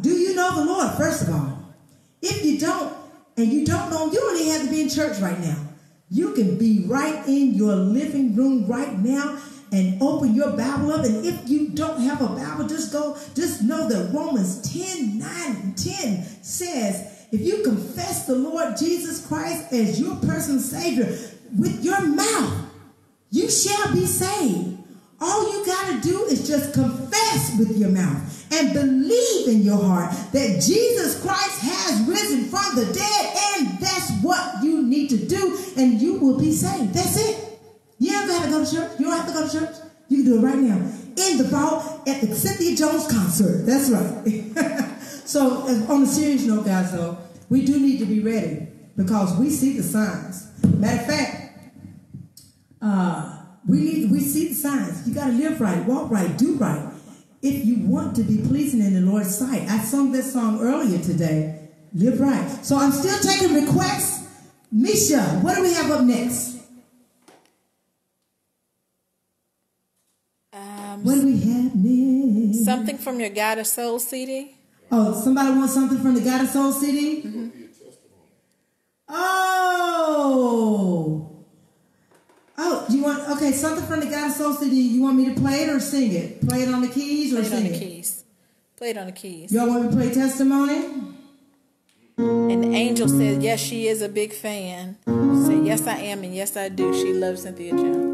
Do you know the Lord, first of all? If you don't, and you don't know, you don't even have to be in church right now. You can be right in your living room right now and open your Bible up. And if you don't have a Bible, just go, just know that Romans 10 9 and 10 says, if you confess the Lord Jesus Christ as your personal Savior with your mouth, you shall be saved. All you got to do is just confess with your mouth and believe in your heart that Jesus Christ has risen from the dead, and that's what you need to do, and you will be saved. That's it. You don't got to go to church. You don't have to go to church. You can do it right now in the vault at the Cynthia Jones concert. That's right. [LAUGHS] so, on a serious note, guys, though, we do need to be ready because we see the signs. Matter of fact, uh, we need we see the signs. You got to live right, walk right, do right. If you want to be pleasing in the Lord's sight, I sung this song earlier today. Live right. So I'm still taking requests. Meisha, what do we have up next? Um, What do we have next? Something from your God of Soul CD. Oh, somebody wants something from the God of Soul CD? Oh. Oh, do you want okay, something from the God of Soul CD. You want me to play it or sing it? Play it on the keys or Play it on sing the it? keys. Play it on the keys. Y'all want me to play testimony? And the angel said, Yes, she is a big fan. Say, Yes, I am, and yes, I do. She loves Cynthia Jones.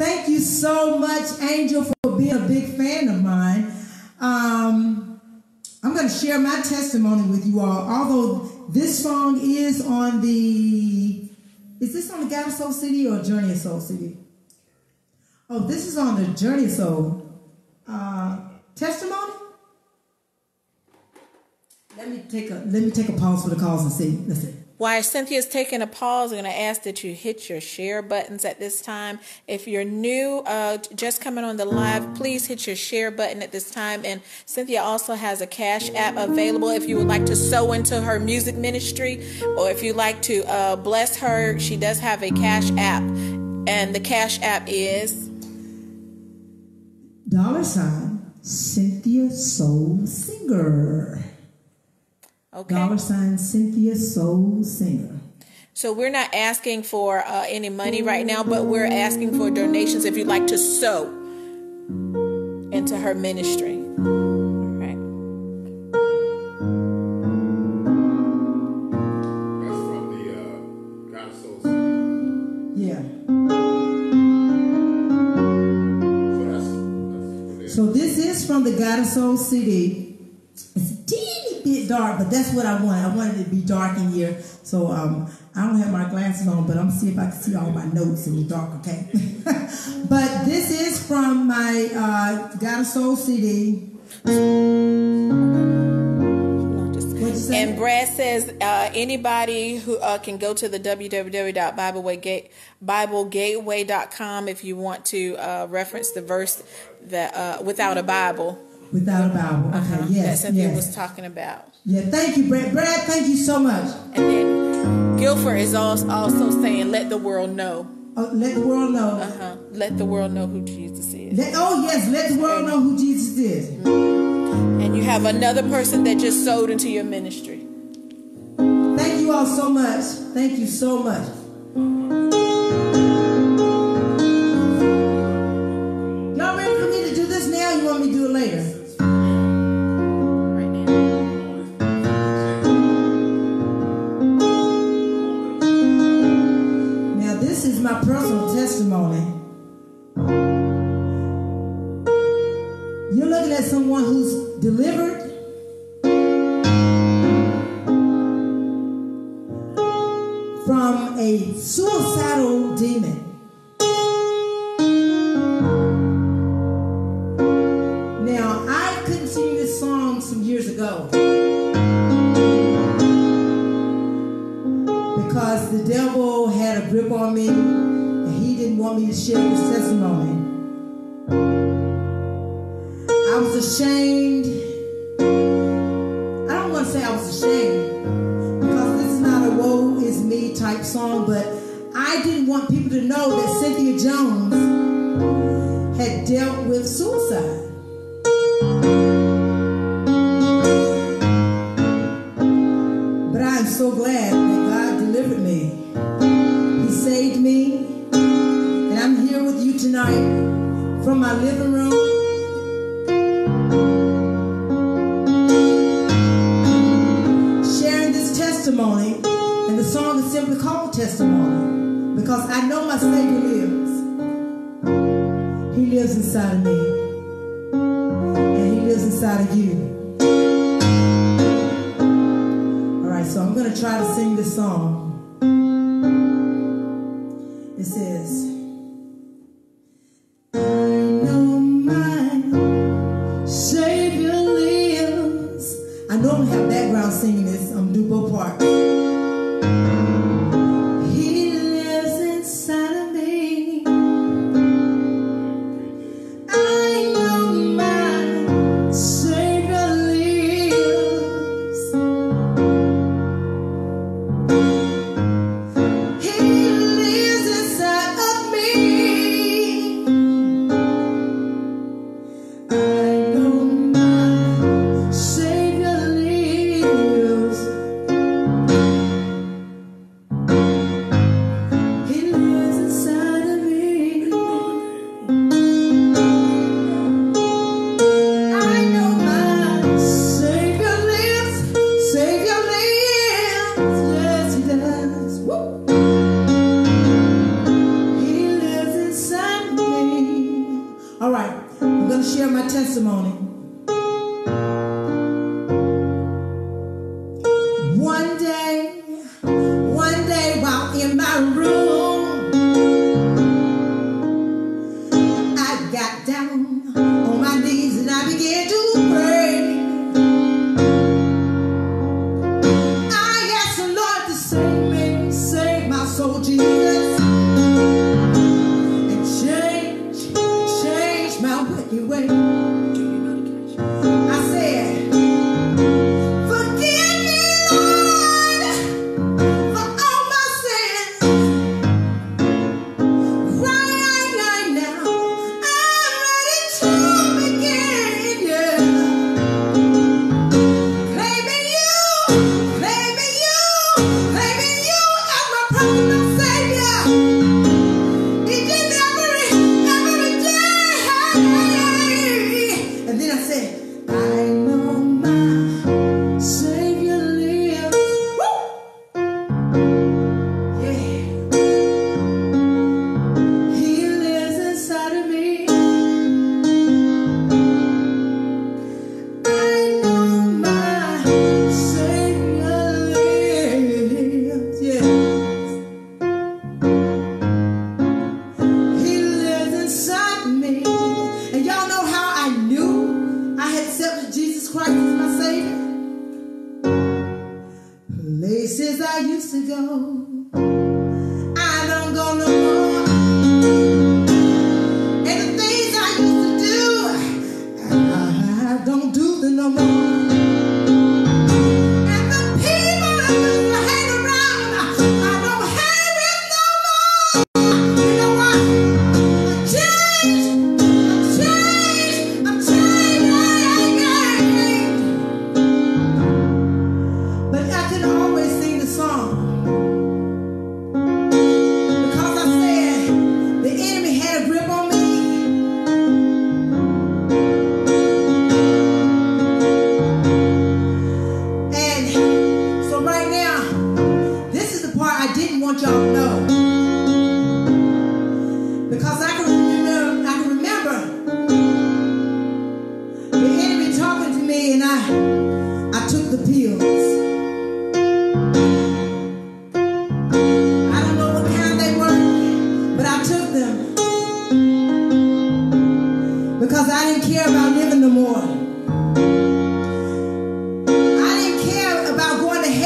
Thank you so much, Angel, for being a big fan of mine. Um, I'm going to share my testimony with you all. Although this song is on the Is this on the God of Soul CD or Journey of Soul CD? Oh, this is on the Journey of Soul uh, testimony. Let me take a let me take a pause for the calls and see. See. While Cynthia's taking a pause, I'm going to ask that you hit your share buttons at this time. If you're new, uh, just coming on the live, please hit your share button at this time. And Cynthia also has a Cash App available if you would like to sow into her music ministry or if you'd like to uh, bless her. She does have a Cash App, and the Cash App is. Dollar sign Cynthia Soul Singer. Okay. Dollar sign Cynthia Soul Singer. So we're not asking for uh, any money right now, but we're asking for donations if you'd like to sow into her ministry. All right. That's from the uh, God of Soul CD. Yeah. So that's, that's what it is. So this is from the God of Soul CD. It's a teeny bit dark, but that's what I want. I wanted it to be dark in here. So um, I don't have my glasses on, but I'm gonna see if I can see all my notes in the dark, okay? [LAUGHS] but this is from my uh, God of Soul say? And Brad says uh, anybody who uh, can go to the www.biblegateway- BibleGateway.com if you want to uh, reference the verse that uh, without a Bible Without a Bible. Okay, uh, that yes, Cynthia yes. was talking about. Yeah, thank you, Brad. Brad, thank you so much. And then Guilford is als- also saying, "Let the world know." Oh, let the world know. Uh-huh. Let the world know who Jesus is. Let, oh, yes, let the world know who Jesus is. And you have another person that just sowed into your ministry. Thank you all so much. Thank you so much. Y'all ready for me to do this now? You want me to do it later? Testimony. You're looking at someone who's delivered. From a suicidal to share this testimony. I was ashamed. I don't want to say I was ashamed because this is not a woe is me type song, but I didn't want people to know that Cynthia Jones had dealt with suicide. From my living room. Sharing this testimony. And the song is simply called Testimony. Because I know my Savior lives. He lives inside of me. And He lives inside of you. All right, so I'm going to try to sing this song.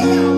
Hell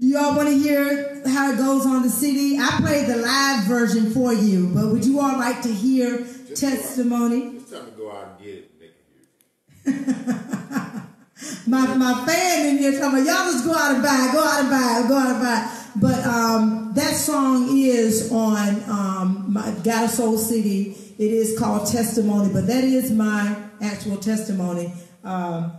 Do y'all want to hear how it goes on the CD? I played the live version for you, but would you all like to hear Just testimony? It's time to go out and get it and they can hear it. My my fan in here talking about y'all just go out and buy, go out and buy, go out and buy. But um, that song is on um, my God of Soul CD. It is called Testimony, but that is my actual testimony. Um,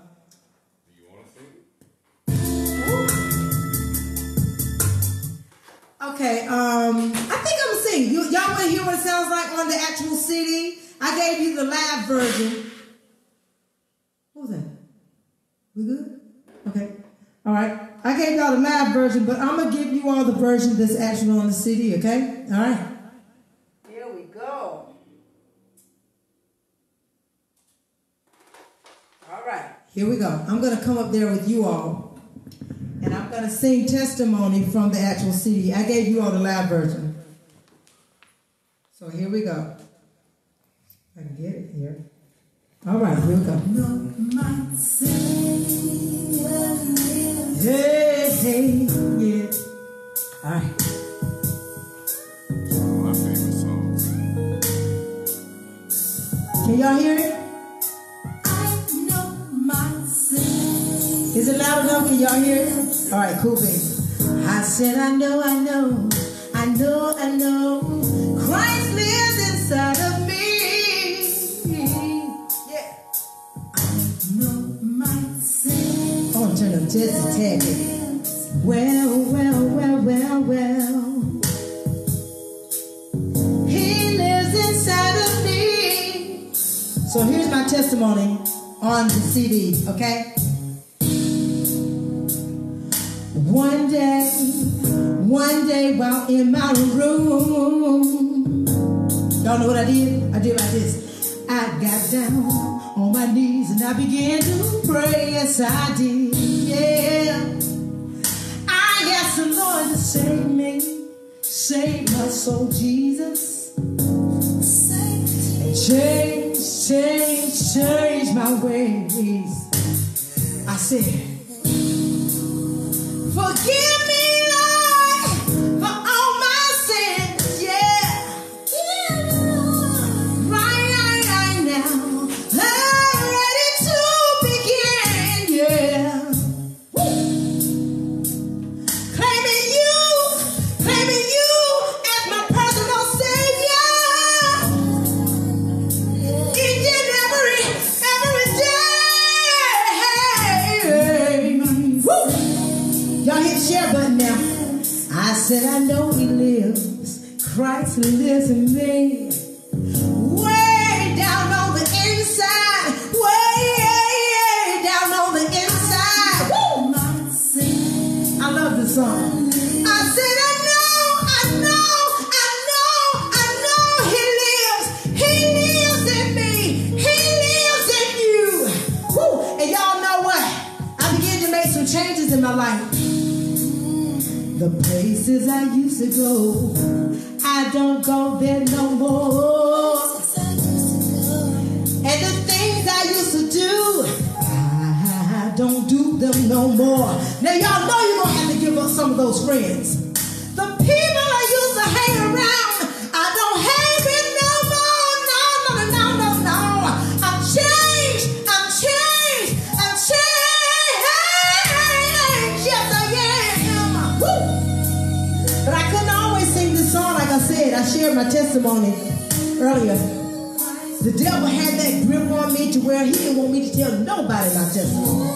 Okay, um, I think I'm gonna sing. You, y'all want to hear what it sounds like on the actual CD? I gave you the live version. What was that? We good? Okay. All right. I gave y'all the live version, but I'm gonna give you all the version that's actually on the CD. Okay. All right. Here we go. All right. Here we go. I'm gonna come up there with you all. And I'm going to sing testimony from the actual CD. I gave you all the live version. So here we go. I can get it here. All right, here we go. No, my Savior Hey, hey, yeah. All right. My favorite song. Can y'all hear it? Loud enough? Can y'all hear? All right, cool, baby. I said, I know, I know, I know, I know. Christ lives inside of me. Yeah. I know my sin. I want to turn up just a tad bit. Well, well, well, well, well. He lives inside of me. So here's my testimony on the CD, okay? One day, one day while in my room, y'all know what I did? I did like this. I got down on my knees and I began to pray. Yes, I did. Yeah. I asked the Lord to save me, save my soul, Jesus. Change, change, change my ways. I said, Forgive Christ lives in me. Way down on the inside. Way down on the inside. I love this song. I said, I know, I know, I know, I know He lives. He lives in me. He lives in you. And y'all know what? I began to make some changes in my life. The places I used to go, I don't go there no more. And the things I used to do, I don't do them no more. Now y'all know you're gonna have to give up some of those friends. I shared my testimony earlier. The devil had that grip on me to where he didn't want me to tell nobody my testimony.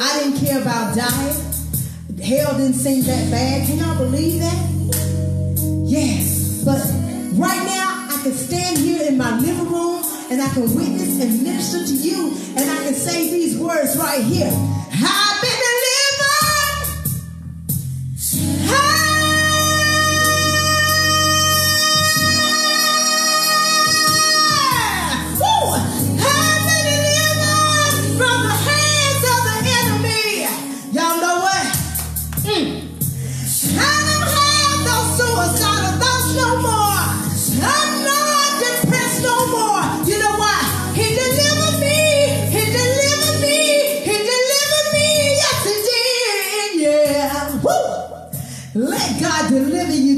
I didn't care about diet. Hell didn't seem that bad. Can y'all believe that? Yes. But right now, I can stand here in my living room and I can witness and minister to you and I can say these words right here. I've been delivered. Woo!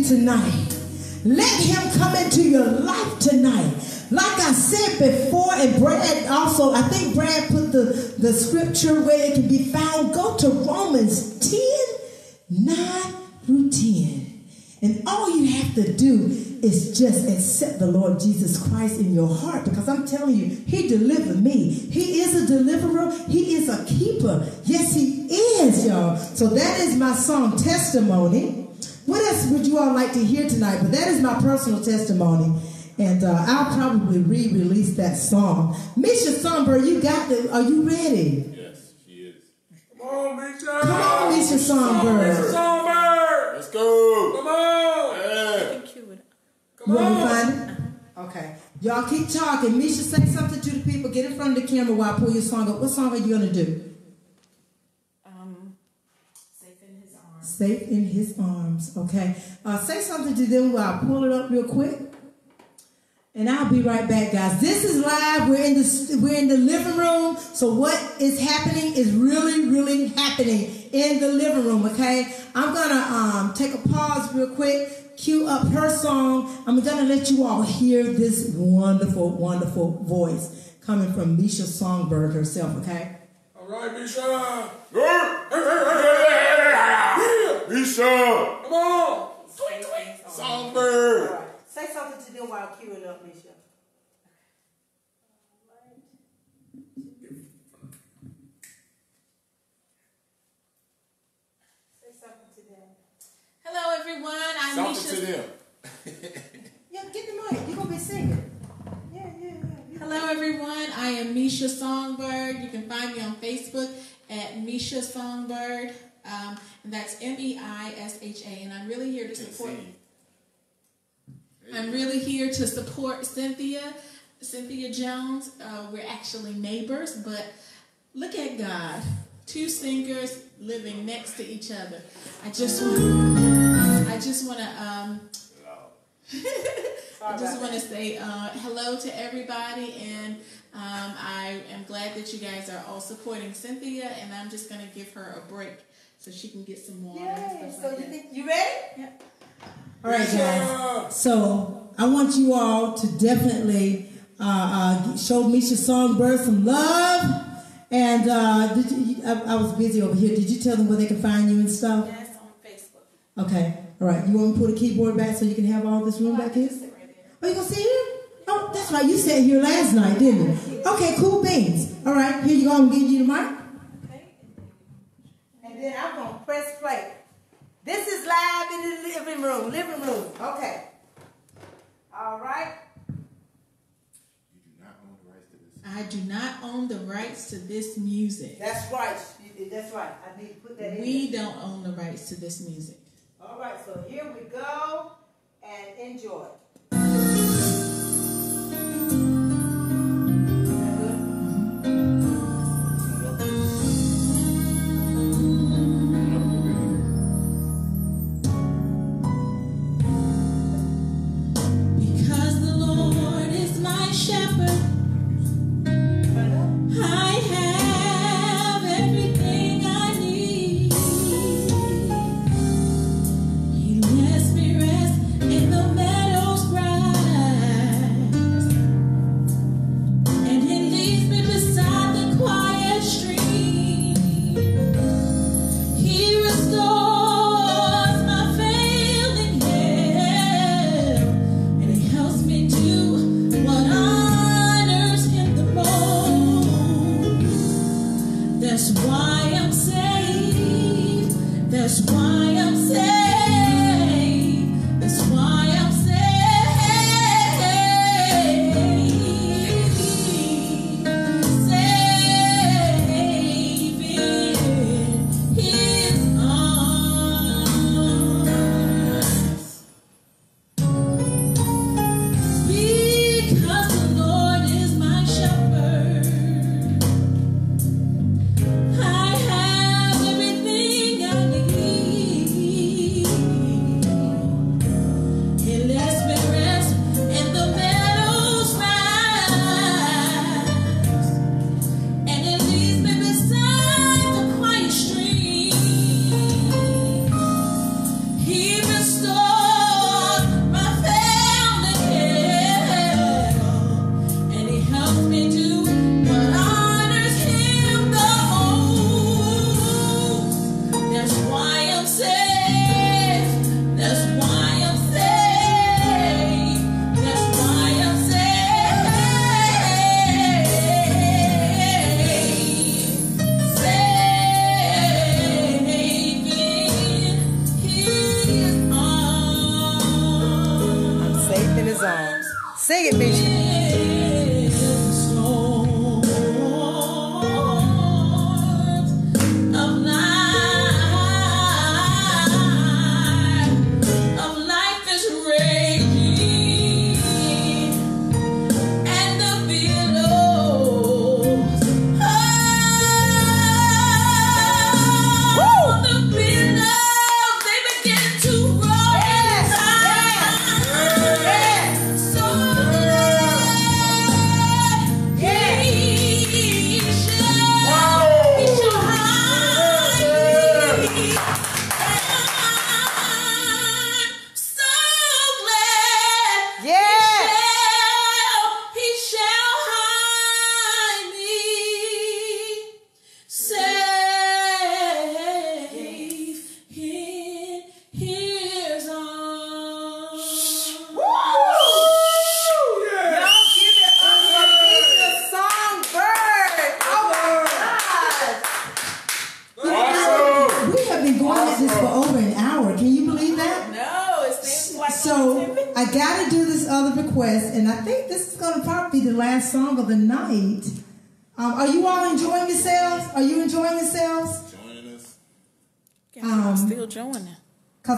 Tonight. Let him come into your life tonight. Like I said before, and Brad also, I think Brad put the, the scripture where it can be found. Go to Romans 10, 9 through 10. And all you have to do is just accept the Lord Jesus Christ in your heart because I'm telling you, He delivered me. He is a deliverer, He is a keeper. Yes, He is, y'all. So that is my song testimony. What else would you all like to hear tonight? But that is my personal testimony. And uh, I'll probably re-release that song. Meisha Songbird, you got the, are you ready? Yes, she is. Come on, Meisha. Come on, Meisha Songbird. Songbird. Let's go. Come on. Yeah. You want me to find it? Okay. Y'all keep talking. Meisha, say something to the people. Get in front of the camera while I pull your song up. What song are you going to do? Um, safe in his arms. Safe in his arms. Okay. Uh, say something to them while I pull it up real quick. And I'll be right back, guys. This is live. We're in the we're in the living room. So what is happening is really, really happening in the living room. Okay. I'm gonna um, take a pause real quick cue up her song. I'm gonna let you all hear this wonderful, wonderful voice coming from Meisha Songbird herself. Okay. All right, Meisha. Meisha. Come on. Songbird. All right. Say something to them while queuing up, Meisha. Say something to them. Hello, everyone. I'm Something to them. Yeah, get the mic. You're gonna be singing. Hello, everyone. I am Meisha Songbird. You can find me on Facebook at Meisha Songbird, um, and that's M E I S H A. And I'm really here to support. I'm really here to support Cynthia, Cynthia Jones. Uh, we're actually neighbors, but look at God. Two singers living next to each other. I just want, I just want to, um, [LAUGHS] I just want to say uh, hello to everybody, and um, I am glad that you guys are all supporting Cynthia, and I'm just going to give her a break so she can get some water Yay. and So stuff like you that. think you ready? Yep. All right, guys. So I want you all to definitely uh, uh, show Meisha Songbird some love. And uh, did you, I, I was busy over here. Did you tell them where they can find you and stuff? Yes, on Facebook. Okay. All right. You want me to put a keyboard back so you can have all this room back here? Oh, you gonna sit here? Oh, that's right. You sat here last night, didn't you? Okay, cool beans. All right, here you go. I'm giving you the mic. And then I'm gonna press play. This is live in the living room. Living room. Okay. All right. You do not own the rights to this. I do not own the rights to this music. That's right. That's right. I need to put that in. We don't own the rights to this music. All right. So here we go, and enjoy.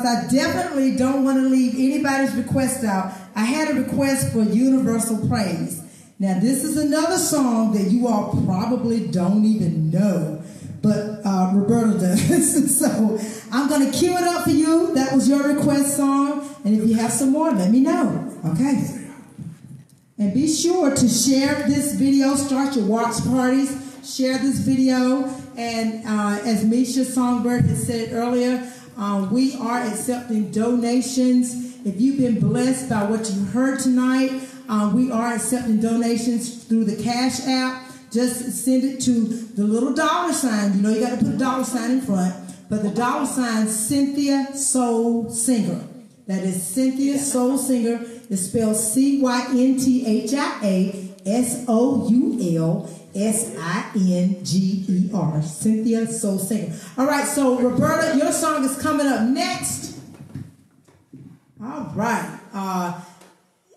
I definitely don't want to leave anybody's request out. I had a request for Universal Praise. Now, this is another song that you all probably don't even know, but uh, Roberta does. [LAUGHS] so I'm going to cue it up for you. That was your request song. And if you have some more, let me know. Okay. And be sure to share this video. Start your watch parties. Share this video. And uh, as Meisha Songbird has said earlier, um, we are accepting donations. If you've been blessed by what you heard tonight, um, we are accepting donations through the Cash App. Just send it to the little dollar sign. You know, you got to put a dollar sign in front. But the dollar sign Cynthia Soul Singer. That is Cynthia Soul Singer. It's spelled C Y N T H I A S O U L S I N G E R. Cynthia Soul Singer. All right, so Roberta, your song is coming up next. All right. Uh,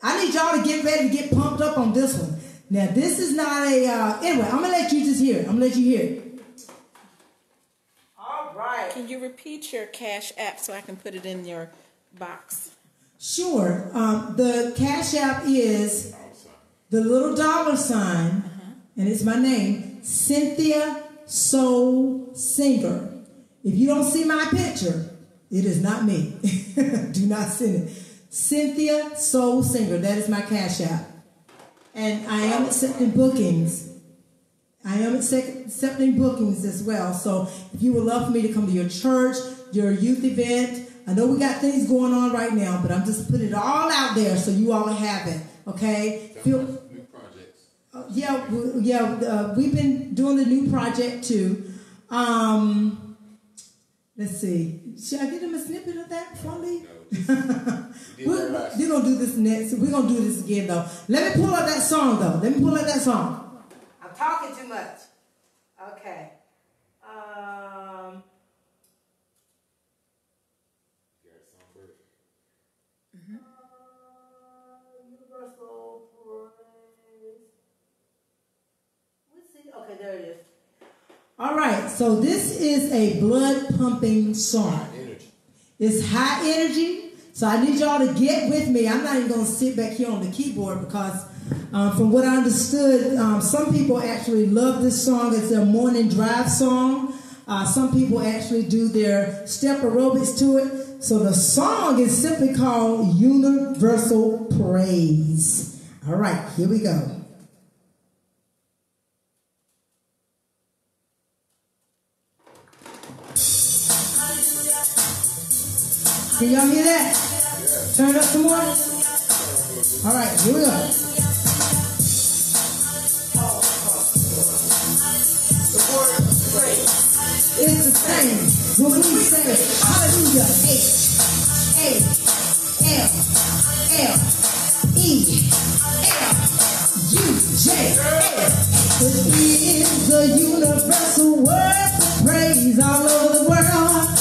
I need y'all to get ready to get pumped up on this one. Now, this is not a. Uh, anyway, I'm gonna let you just hear it. I'm gonna let you hear it. All right. Can you repeat your Cash App so I can put it in your box? Sure. Um, the Cash App is the little dollar sign, and it's my name, Cynthia Soul Singer. If you don't see my picture, it is not me. [LAUGHS] Do not send it. Cynthia Soul Singer. That is my Cash App. And I am accepting bookings. I am accepting bookings as well. So if you would love for me to come to your church, your youth event, I know we got things going on right now, but I'm just putting it all out there so you all have it. Okay? Feel, yeah, we- yeah. Uh, we've been doing a new project too. Um, let's see. Should I get them a snippet of that before I leave? We did that We're, we're gonna do this next. We're gonna do this again though. Let me pull up that song though. Let me pull up that song. I'm talking too much. Okay. Um. uh, Universal praise. Let's see. Okay, there it is. All right. So this is a blood pumping song. It's high energy. So I need y'all to get with me. I'm not even going to sit back here on the keyboard because, um, from what I understood, um, some people actually love this song. It's their morning drive song. Uh, some people actually do their step aerobics to it. So the song is simply called Universal Praise. All right, here we go. Can y'all hear that? Turn it up some more. All right, here we go. It's the same when we say hallelujah. H A L L E L U J. It is the universal word praise all over the world.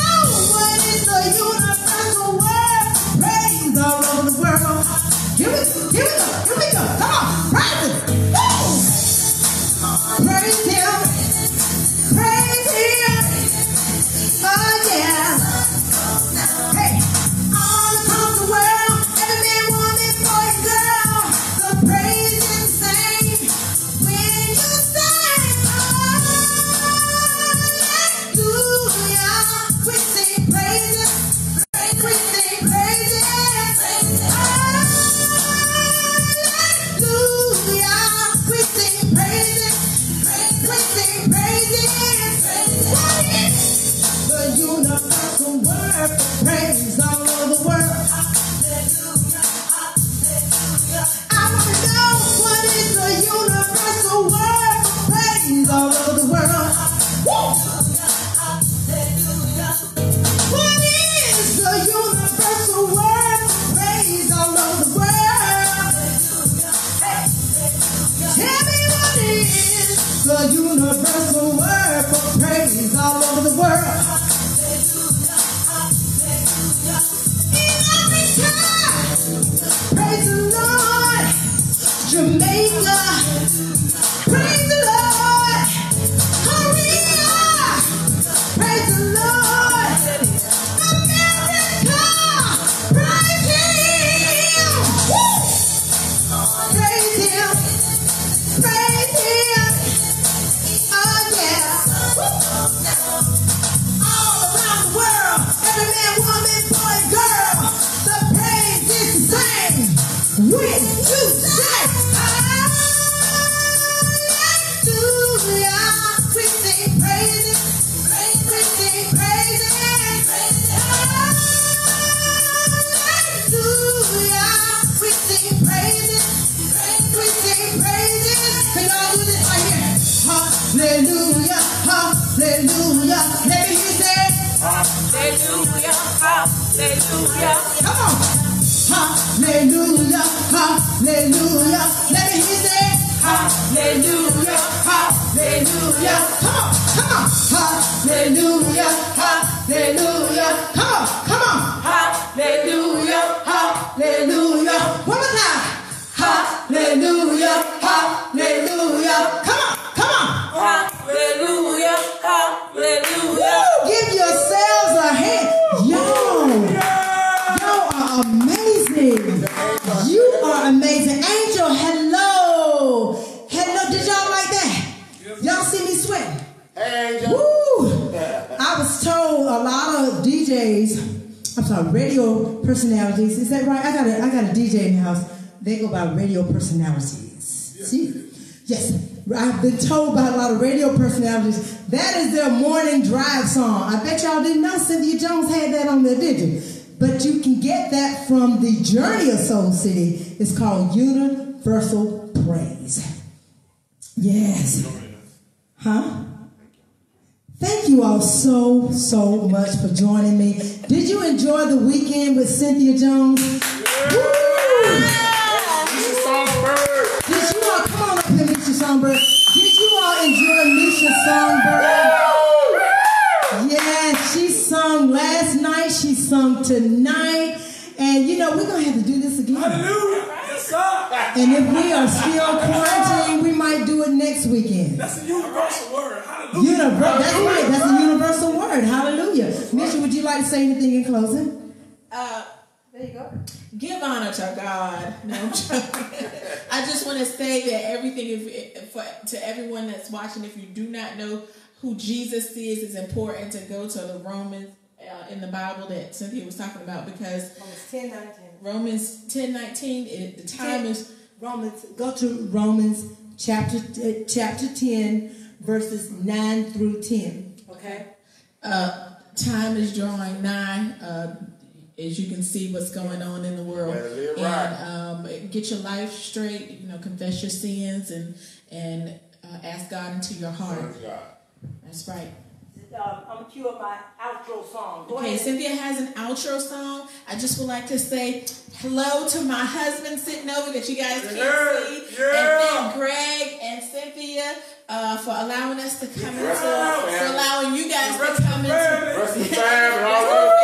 Jamaica. Hallelujah. By radio personalities. See? Yes. I've been told by a lot of radio personalities that is their morning drive song. I bet y'all didn't know Cynthia Jones had that on there, did you? But you can get that from the Journey of Soul CD. It's called Universal Praise. Yes. Huh? Thank you all so, so much for joining me. Did you enjoy the weekend with Cynthia Jones? Woo! Songbird. Did you all enjoy Meisha Songbird? Yeah, she sung last night, she sung tonight. And you know, we're going to have to do this again. Hallelujah. Yes, sir. And if we are still quarantined, we might do it next weekend. That's a universal word. Hallelujah. Univer- that's right. That's a universal word. Hallelujah. Meisha, would you like to say anything in closing? Uh, There you go. give honor to God. No. [LAUGHS] I just want to say that everything, if, for, to everyone that's watching, if you do not know who Jesus is, it's important to go to the Romans uh, in the Bible that Cynthia was talking about because Romans 10, 19. Romans ten nineteen, it, the time is Romans. Go to Romans chapter uh, chapter ten, verses nine through ten. Okay. uh, time is drawing nigh. Uh, as you can see, what's going on in the world, Better live and right. um, get your life straight. You know, confess your sins and and uh, ask God into your heart. God. That's right. Um, I'm going to cue up my outro song. Go Okay, ahead. Cynthia has an outro song. I just would like to say hello to my husband sitting over that you guys can't Yeah, see, yeah. and thank Greg and Cynthia uh, for allowing us to come into, for allowing you guys The to come the into. [LAUGHS]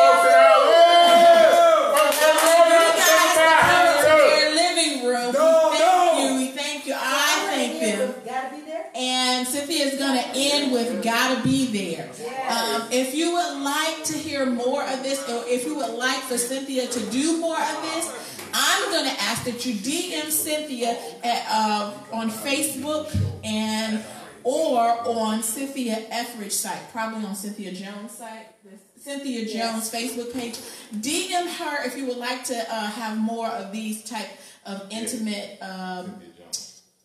end with Gotta Be There. Um, if you would like to hear more of this, or if you would like for Cynthia to do more of this, I'm going to ask that you DM Cynthia at, uh, on Facebook and or on Cynthia Etheridge site, probably on Cynthia Jones site, Cynthia Jones Facebook page. DM her if you would like to uh, have more of these type of intimate um,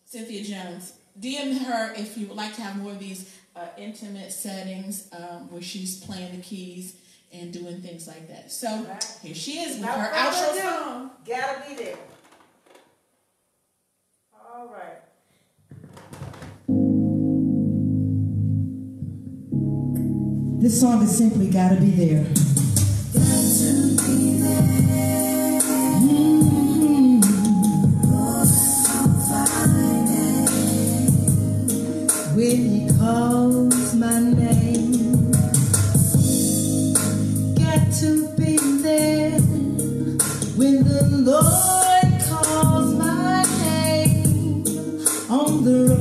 Cynthia Jones. DM her if you would like to have more of these uh, intimate settings um, where she's playing the keys and doing things like that. So here she is with Without her outro ado, song. Gotta be there. All right. This song is simply gotta be there. When he calls my name, got to be there. When the Lord calls my name, gotta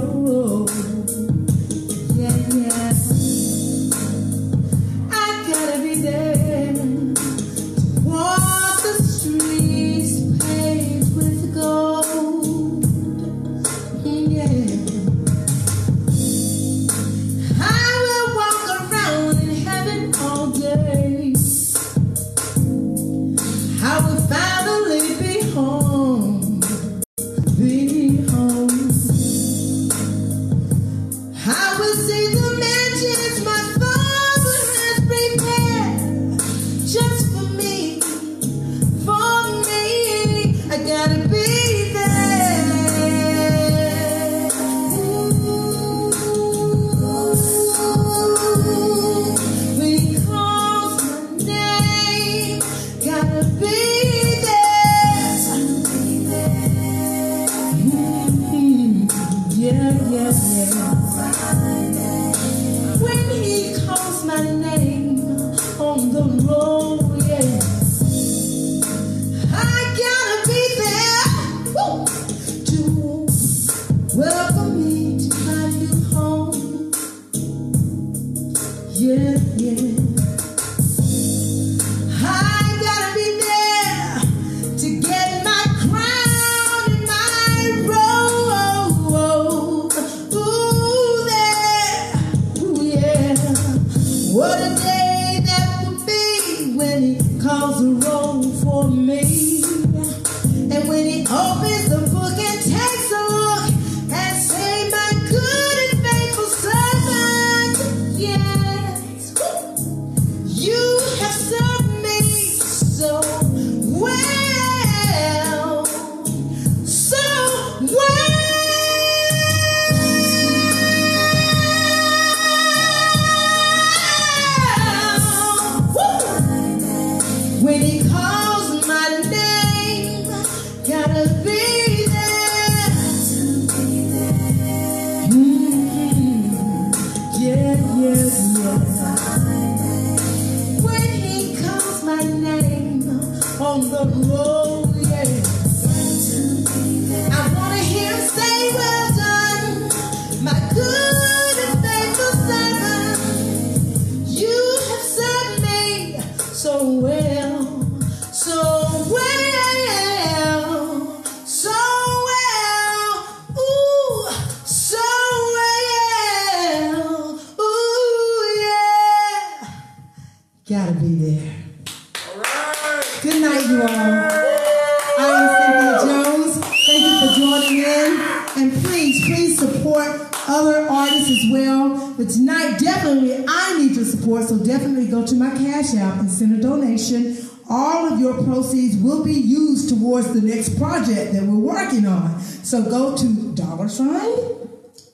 next project that we're working on. So go to dollar sign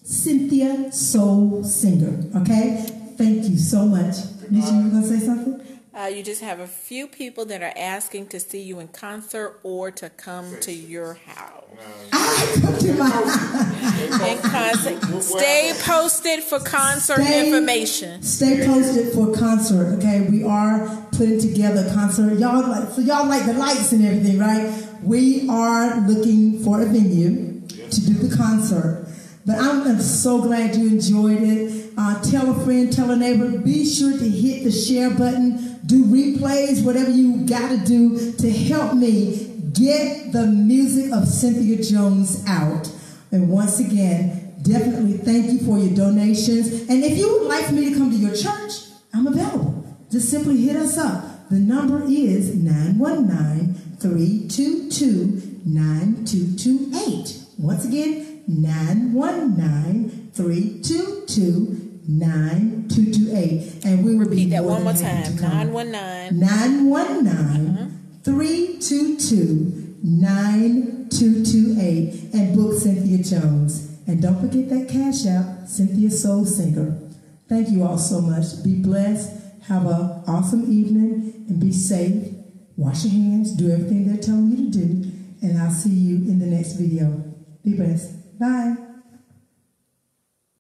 Cynthia Soul Singer. Okay? Thank you so much. Meisha, you to say something? Uh, you just have a few people that are asking to see you in concert or to come to your house. I come to my In concert. Stay posted for concert Stay- information. Stay posted for concert, okay? We are putting together a concert. Y'all like so y'all like the lights and everything, right? We are looking for a venue to do the concert. But I'm, I'm so glad you enjoyed it. Uh, tell a friend, tell a neighbor. Be sure to hit the share button, do replays, whatever you got to do to help me get the music of Cynthia Jones out. And once again, definitely thank you for your donations. And if you would like me to come to your church, I'm available. Just simply hit us up. The number is 919 322 9228. Once again, 919 322 9228. And we will be Repeat that one more time. to come. 919. 919 322 9228 and book Cynthia Jones. And don't forget that Cash App, Cynthia Soul Singer. Thank you all so much. Be blessed. Have an awesome evening and be safe. Wash your hands. Do everything they're telling you to do. And I'll see you in the next video. Be blessed. Bye.